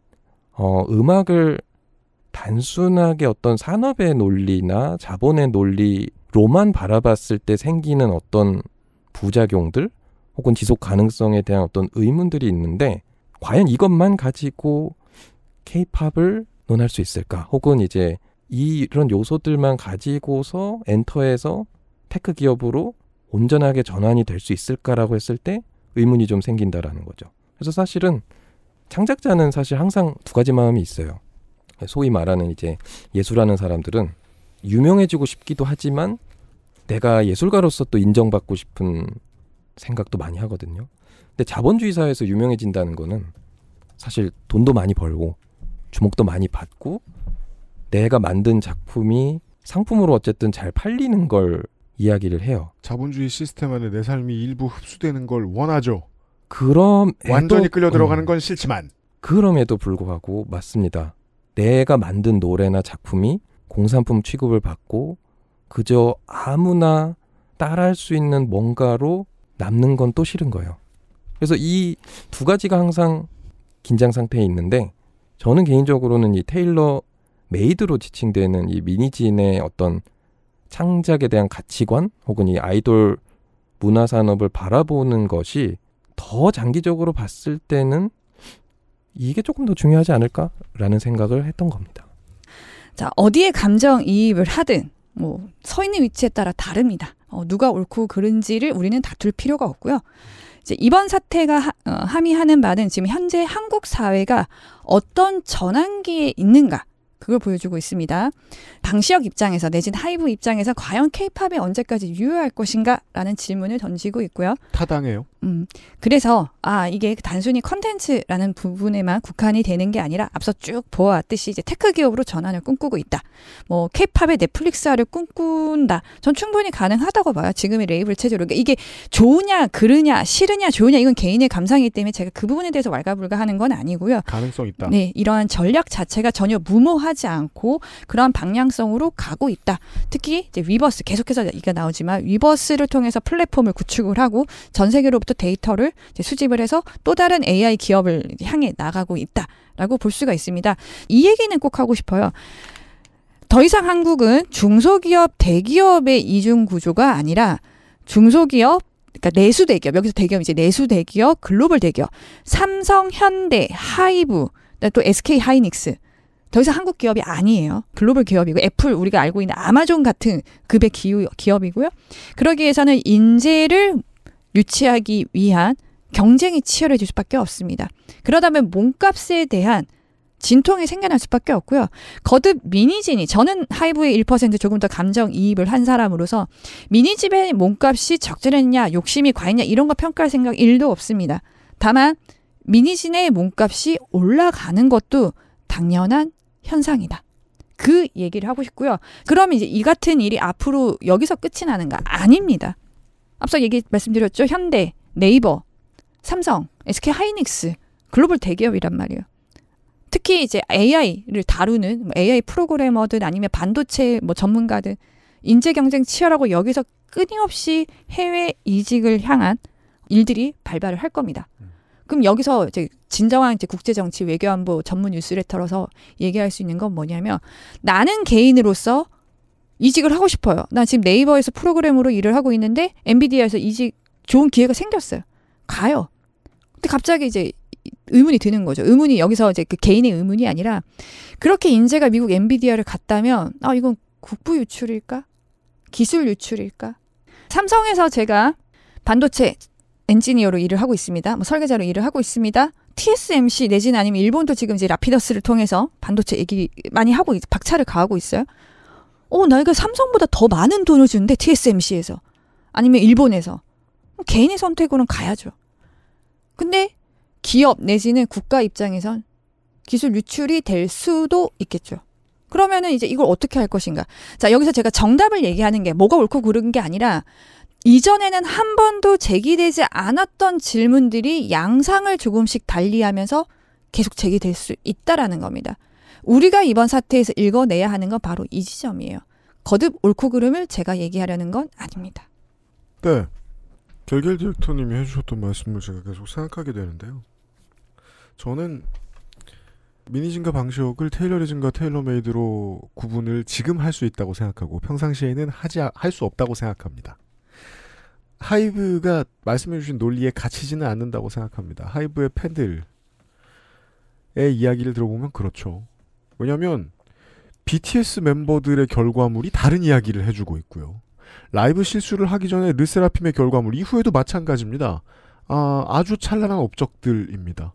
어, 음악을 단순하게 어떤 산업의 논리나 자본의 논리로만 바라봤을 때 생기는 어떤 부작용들 혹은 지속 가능성에 대한 어떤 의문들이 있는데 과연 이것만 가지고 케이팝을 논할 수 있을까? 혹은 이제 이런 요소들만 가지고서 엔터에서 tech 기업으로 온전하게 전환이 될 수 있을까라고 했을 때 의문이 좀 생긴다라는 거죠. 그래서 사실은 창작자는 사실 항상 두 가지 마음이 있어요. 소위 말하는 이제 예술하는 사람들은 유명해지고 싶기도 하지만 내가 예술가로서 또 인정받고 싶은 생각도 많이 하거든요. 근데 자본주의 사회에서 유명해진다는 거는 사실 돈도 많이 벌고 주목도 많이 받고 내가 만든 작품이 상품으로 어쨌든 잘 팔리는 걸 이야기를 해요. 자본주의 시스템 안에 내 삶이 일부 흡수되는 걸 원하죠. 그럼 완전히 끌려 들어가는 건 싫지만 그럼에도 불구하고 맞습니다. 내가 만든 노래나 작품이 공산품 취급을 받고 그저 아무나 따라할 수 있는 뭔가로 남는 건 또 싫은 거예요. 그래서 이 두 가지가 항상 긴장 상태에 있는데 저는 개인적으로는 이 tailor made로 지칭되는 이 민희진의 어떤 창작에 대한 가치관 혹은 이 아이돌 문화 산업을 바라보는 것이 더 장기적으로 봤을 때는 이게 조금 더 중요하지 않을까라는 생각을 했던 겁니다. 자, 어디에 감정이입을 하든 뭐 서 있는 위치에 따라 다릅니다. 어, 누가 옳고 그른지를 우리는 다툴 필요가 없고요. 이제 이번 사태가 하, 어, 함의하는 바는 지금 현재 한국 사회가 어떤 전환기에 있는가 그걸 보여주고 있습니다. 방시혁 입장에서 내진 하이브 입장에서 과연 케이팝이 언제까지 유효할 것인가라는 질문을 던지고 있고요. 타당해요. 음, 그래서 아 이게 단순히 컨텐츠라는 부분에만 국한이 되는 게 아니라 앞서 쭉 보아왔듯이 이제 tech 기업으로 전환을 꿈꾸고 있다. 뭐 케이팝의 넷플릭스화를 꿈꾼다. 전 충분히 가능하다고 봐요. 지금의 레이블 체제로 그러니까 이게 좋으냐 그르냐 싫으냐 좋으냐 이건 개인의 감상이기 때문에 제가 그 부분에 대해서 왈가불가하는 건 아니고요. 가능성 있다. 네, 이러한 전략 자체가 전혀 무모하 지 않고 그러한 방향성으로 가고 있다. 특히 이제 위버스 계속해서 이가 나오지만 위버스를 통해서 플랫폼을 구축을 하고 전 세계로부터 데이터를 수집을 해서 또 다른 AI 기업을 향해 나가고 있다라고 볼 수가 있습니다. 이 얘기는 꼭 하고 싶어요. 더 이상 한국은 중소기업, 대기업의 이중 구조가 아니라 중소기업, 그러니까 내수 대기업, 여기서 대기업 이제 내수 대기업, 글로벌 대기업, 삼성, 현대, 하이브, 또 SK 하이닉스. 더 이상 한국 기업이 아니에요. 글로벌 기업이고 애플 우리가 알고 있는 아마존 같은 급의 기업이고요. 그러기 위해서는 인재를 유치하기 위한 경쟁이 치열해질 수밖에 없습니다. 그러다면 몸값에 대한 진통이 생겨날 수밖에 없고요. 거듭 민희진이 저는 하이브에 1% 조금 더 감정 이입을 한 사람으로서 민희진의 몸값이 적절했냐, 욕심이 과했냐 이런 거 평가할 생각 1도 없습니다. 다만 미니진의 몸값이 올라가는 것도 당연한 현상이다. 그 얘기를 하고 싶고요. 그럼 이제 이 같은 일이 앞으로 여기서 끝이 나는가? 아닙니다. 앞서 얘기 말씀드렸죠. 현대, 네이버, 삼성, SK 하이닉스 글로벌 대기업이란 말이에요. 특히 이제 AI를 다루는 뭐 AI 프로그래머든 아니면 반도체 뭐 전문가든 인재 경쟁 치열하고 여기서 끊임없이 해외 이직을 향한 일들이 발발을 할 겁니다. 그럼 여기서 이제 진정한 이제 국제 정치 외교안보 전문 뉴스레터로서 얘기할 수 있는 건 뭐냐면 나는 개인으로서 이직을 하고 싶어요. 나 지금 네이버에서 프로그램으로 일을 하고 있는데 엔비디아에서 이직 좋은 기회가 생겼어요. 가요. 근데 갑자기 이제 의문이 드는 거죠. 의문이 여기서 이제 그 개인의 의문이 아니라 그렇게 인재가 미국 엔비디아를 갔다면 아 이건 국부 유출일까? 기술 유출일까? 삼성에서 제가 반도체 엔지니어로 일을 하고 있습니다. 뭐 설계자로 일을 하고 있습니다. TSMC 내지는 아니면 일본도 지금 이제 라피더스를 통해서 반도체 얘기 많이 하고 있- 박차를 가하고 있어요. 어, 나 이거 삼성보다 더 많은 돈을 주는데 TSMC에서 아니면 일본에서 그럼 개인의 선택으로는 가야죠. 근데 기업 내지는 국가 입장에선 기술 유출이 될 수도 있겠죠. 그러면은 이제 이걸 어떻게 할 것인가? 자, 여기서 제가 정답을 얘기하는 게 뭐가 옳고 그른 게 아니라 이전에는 한 번도 제기되지 않았던 질문들이 양상을 조금씩 달리하면서 계속 제기될 수 있다라는 겁니다. 우리가 이번 사태에서 읽어내야 하는 건 바로 이 지점이에요. 거듭 옳고 그름을 제가 얘기하려는 건 아닙니다. 네. 결결 디렉터님이 해주셨던 말씀을 제가 계속 생각하게 되는데요. 저는 민희진과 방시혁을 Taylorism과 tailor made로 구분을 지금 할 수 있다고 생각하고 평상시에는 하지 할 수 없다고 생각합니다. 하이브가 말씀해주신 논리에 갇히지는 않는다고 생각합니다. 하이브의 팬들의 이야기를 들어보면 그렇죠. 왜냐하면 BTS 멤버들의 결과물이 다른 이야기를 해주고 있고요. 라이브 실수를 하기 전에 르세라핌의 결과물 이후에도 마찬가지입니다. 아, 아주 찬란한 업적들입니다.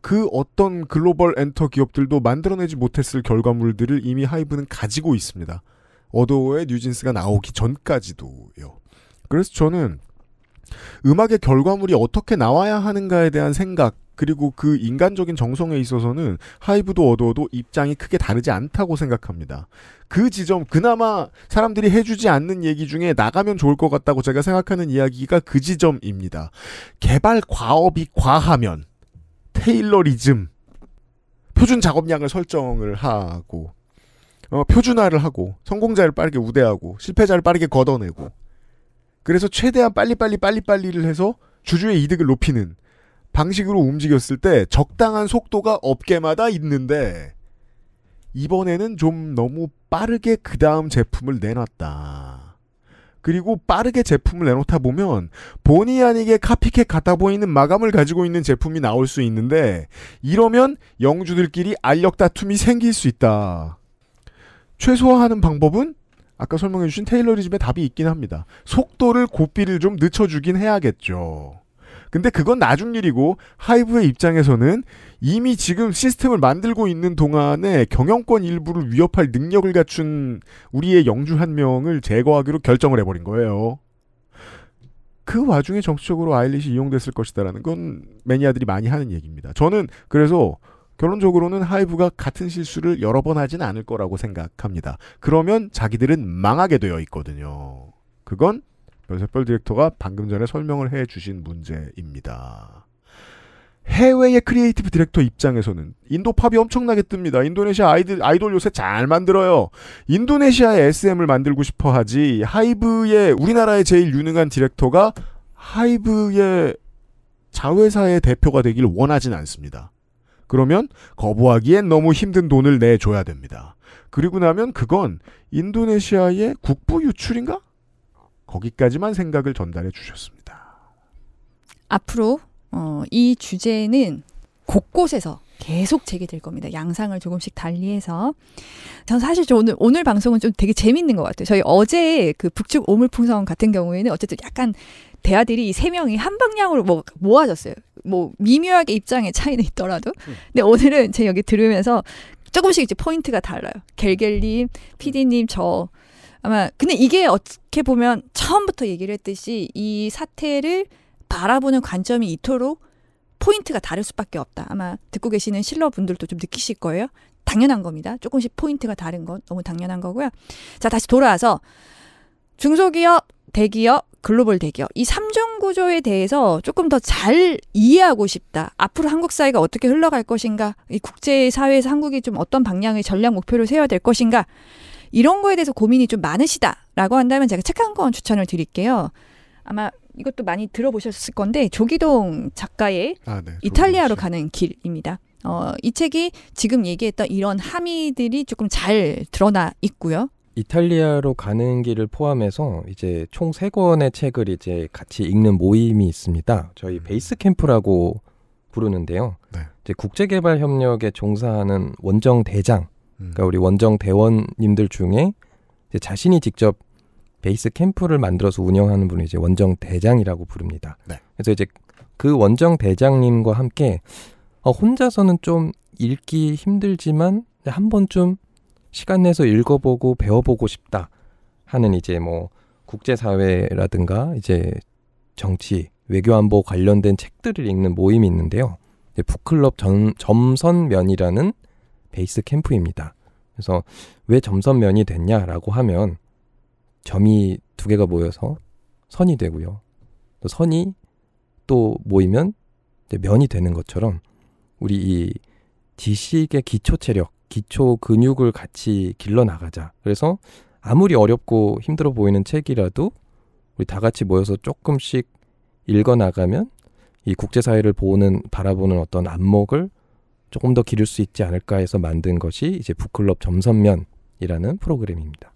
그 어떤 글로벌 엔터 기업들도 만들어내지 못했을 결과물들을 이미 하이브는 가지고 있습니다. 어도어의 뉴진스가 나오기 전까지도요. 그래서 저는 음악의 결과물이 어떻게 나와야 하는가에 대한 생각 그리고 그 인간적인 정성에 있어서는 하이브도 어도어도 입장이 크게 다르지 않다고 생각합니다. 그 지점 그나마 사람들이 해주지 않는 얘기 중에 나가면 좋을 것 같다고 제가 생각하는 이야기가 그 지점입니다. 개발 과업이 과하면 테일러리즘 표준 작업량을 설정을 하고 어, 표준화를 하고 성공자를 빠르게 우대하고 실패자를 빠르게 걷어내고 그래서 최대한 빨리빨리 빨리빨리를 해서 주주의 이득을 높이는 방식으로 움직였을 때 적당한 속도가 업계마다 있는데 이번에는 좀 너무 빠르게 그 다음 제품을 내놨다. 그리고 빠르게 제품을 내놓다 보면 본의 아니게 카피캣 같아 보이는 마감을 가지고 있는 제품이 나올 수 있는데 이러면 영주들끼리 알력 다툼이 생길 수 있다. 최소화하는 방법은 아까 설명해주신 테일러리즘의 답이 있긴 합니다. 속도를 고삐를 좀 늦춰주긴 해야겠죠. 근데 그건 나중 일이고 하이브의 입장에서는 이미 지금 시스템을 만들고 있는 동안에 경영권 일부를 위협할 능력을 갖춘 우리의 영주 한 명을 제거하기로 결정을 해버린 거예요. 그 와중에 정치적으로 아일릿이 이용됐을 것이다라는 건 매니아들이 많이 하는 얘기입니다. 저는 그래서 결론적으로는 하이브가 같은 실수를 여러 번 하진 않을 거라고 생각합니다. 그러면 자기들은 망하게 되어 있거든요. 그건 별세별 디렉터가 방금 전에 설명을 해 주신 문제입니다. 해외의 creative director 입장에서는 인도 팝이 엄청나게 뜹니다. 인도네시아 아이들, 아이돌 요새 잘 만들어요. 인도네시아의 SM을 만들고 싶어 하지, 하이브의 우리나라의 제일 유능한 디렉터가 하이브의 자회사의 대표가 되길 원하진 않습니다. 그러면 거부하기엔 너무 힘든 돈을 내줘야 됩니다. 그리고 나면 그건 인도네시아의 국부 유출인가? 거기까지만 생각을 전달해 주셨습니다. 앞으로 어, 이 주제는 곳곳에서 계속 제기될 겁니다. 양상을 조금씩 달리해서. 전 사실 저 오늘 오늘 방송은 좀 되게 재밌는 것 같아요. 저희 어제 그 북측 오물풍선 같은 경우에는 어쨌든 약간 대화들이 세 명이 한 방향으로 뭐 모아졌어요. 뭐 미묘하게 입장의 차이는 있더라도. 근데 오늘은 제 여기 들으면서 조금씩 이제 포인트가 달라요. 겔겔님, 피디님, 저 아마 근데 이게 어떻게 보면 처음부터 얘기를 했듯이 이 사태를 바라보는 관점이 이토록 포인트가 다를 수밖에 없다. 아마 듣고 계시는 실러 분들도 좀 느끼실 거예요. 당연한 겁니다. 조금씩 포인트가 다른 건 너무 당연한 거고요. 자, 다시 돌아와서 중소기업 대기업, 글로벌 대기업 이 3종 구조에 대해서 조금 더 잘 이해하고 싶다. 앞으로 한국 사회가 어떻게 흘러갈 것인가? 이 국제 사회에서 한국이 좀 어떤 방향의 전략 목표를 세워야 될 것인가? 이런 거에 대해서 고민이 좀 많으시다라고 한다면 제가 책 한 권 추천을 드릴게요. 아마 이것도 많이 들어보셨을 건데 조기동 작가의 아, 네. 이탈리아로 가는 길입니다. 어, 이 책이 지금 얘기했던 이런 함의들이 조금 잘 드러나 있고요. 이탈리아로 가는 길을 포함해서 이제 총 세 권의 책을 이제 같이 읽는 모임이 있습니다. 저희 베이스 캠프라고 부르는데요. 네. 이제 국제개발 협력에 종사하는 원정 대장, 그러니까 우리 원정 대원님들 중에 자신이 직접 베이스 캠프를 만들어서 운영하는 분이 이제 원정 대장이라고 부릅니다. 네. 그래서 이제 그 원정 대장님과 함께 어, 혼자서는 좀 읽기 힘들지만 한 번쯤 시간 내서 읽어보고 배워보고 싶다 하는 이제 뭐 국제사회라든가 이제 정치, 외교안보 관련된 책들을 읽는 모임이 있는데요. 북클럽 전, 점선면이라는 베이스 캠프입니다. 그래서 왜 점선면이 됐냐라고 하면 점이 두 개가 모여서 선이 되고요. 또 선이 또 모이면 면이 되는 것처럼 우리 이 지식의 기초 체력, 기초 근육을 같이 길러 나가자. 그래서 아무리 어렵고 힘들어 보이는 책이라도 우리 다 같이 모여서 조금씩 읽어 나가면 이 국제사회를 보는 바라보는 어떤 안목을 조금 더 기를 수 있지 않을까 해서 만든 것이 이제 북클럽 점선면이라는 프로그램입니다.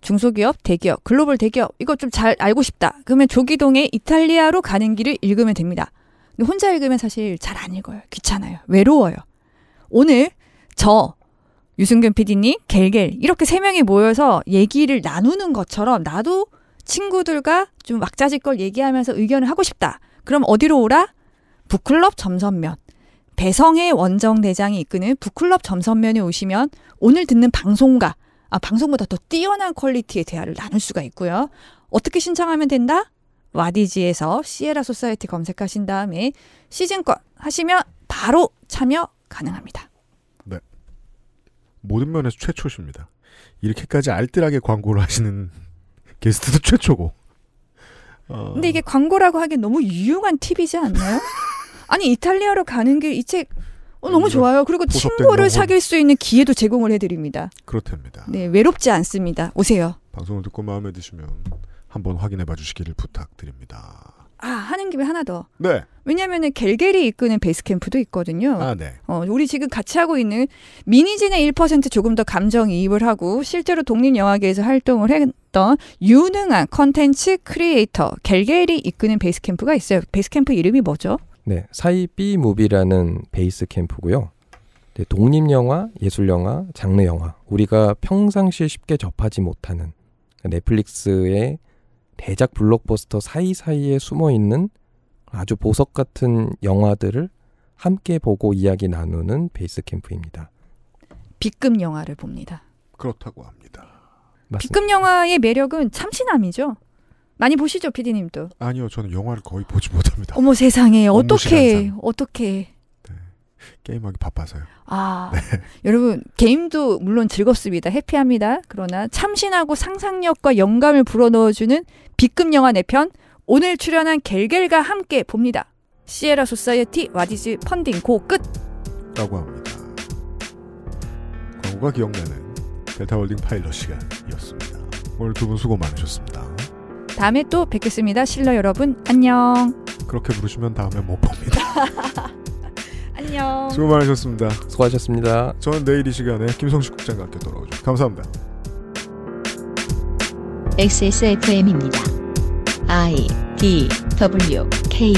중소기업, 대기업, 글로벌 대기업 이거 좀 잘 알고 싶다. 그러면 조기동의 이탈리아로 가는 길을 읽으면 됩니다. 근데 혼자 읽으면 사실 잘 안 읽어요. 귀찮아요. 외로워요. 오늘 저 유승균 PD님, 겔겔 이렇게 세 명이 모여서 얘기를 나누는 것처럼 나도 친구들과 좀 왁자지껄 얘기하면서 의견을 하고 싶다. 그럼 어디로 오라? 북클럽 점선면. 배성의 원정 대장이 이끄는 북클럽 점선면에 오시면 오늘 듣는 방송과 아, 방송보다 더 뛰어난 quality의 대화를 나눌 수가 있고요. 어떻게 신청하면 된다? 와디즈에서 시에라 소사이어티 검색하신 다음에 시즌권 하시면 바로 참여 가능합니다. 네. 모든 면에서 최초십니다. 이렇게까지 알뜰하게 광고를 하시는 게스트도 최초고. 어, 근데 이게 광고라고 하기엔 너무 유용한 팁이지 않나요? 아니 이탈리아로 가는 길 이 책 어, 너무 좋아요. 그리고 친구를. 사귈 수 있는 기회도 제공을 해드립니다. 그렇답니다. 네, 외롭지 않습니다. 오세요. 방송을 듣고 마음에 드시면 한번 확인해 봐 주시기를 부탁드립니다. 아 하는 김에 하나 더. 네. 왜냐하면은 겔겔이 이끄는 베이스 캠프도 있거든요. 아, 네. 어, 우리 지금 같이 하고 있는 민희진의 1% 조금 더 감정이입을 하고 실제로 독립영화계에서 활동을 했던 유능한 컨텐츠 크리에이터 겔겔이 이끄는 베이스 캠프가 있어요. 베이스 캠프 이름이 뭐죠? 네, 사이비 무비라는 베이스 캠프고요. 네, 독립 영화, 예술 영화, 장르 영화 우리가 평상시에 쉽게 접하지 못하는 넷플릭스의 대작 블록버스터 사이사이에 숨어 있는 아주 보석 같은 영화들을 함께 보고 이야기 나누는 베이스 캠프입니다. B급 영화를 봅니다. 그렇다고 합니다. 맞습니다. B급 영화의 매력은 참신함이죠. 많이 보시죠, PD님도. 아니요, 저는 영화를 거의 보지 못합니다. 어머 세상에 어떻게. 어떻게 게임하기 바빠서요. 아 여러분 게임도 물론 즐겁습니다 happy합니다 그러나 참신하고 상상력과 영감을 불어넣어주는 B급 영화 4편 오늘 출연한 겔겔과 함께 봅니다 시에라 소사이어티 와디즈 펀딩 go 끝 라고 합니다. 광고가 기억나는 델타월딩 파일럿 시간이었습니다. 오늘 두 분 수고 많으셨습니다. 다음에 또 뵙겠습니다 실러 여러분 안녕 그렇게 부르시면 다음에 못 봅니다. 안녕 수고 많으셨습니다. 수고하셨습니다. 저는 내일 이 시간에 김성식 국장과 함께 돌아오죠. 감사합니다. XSFM입니다. I D W K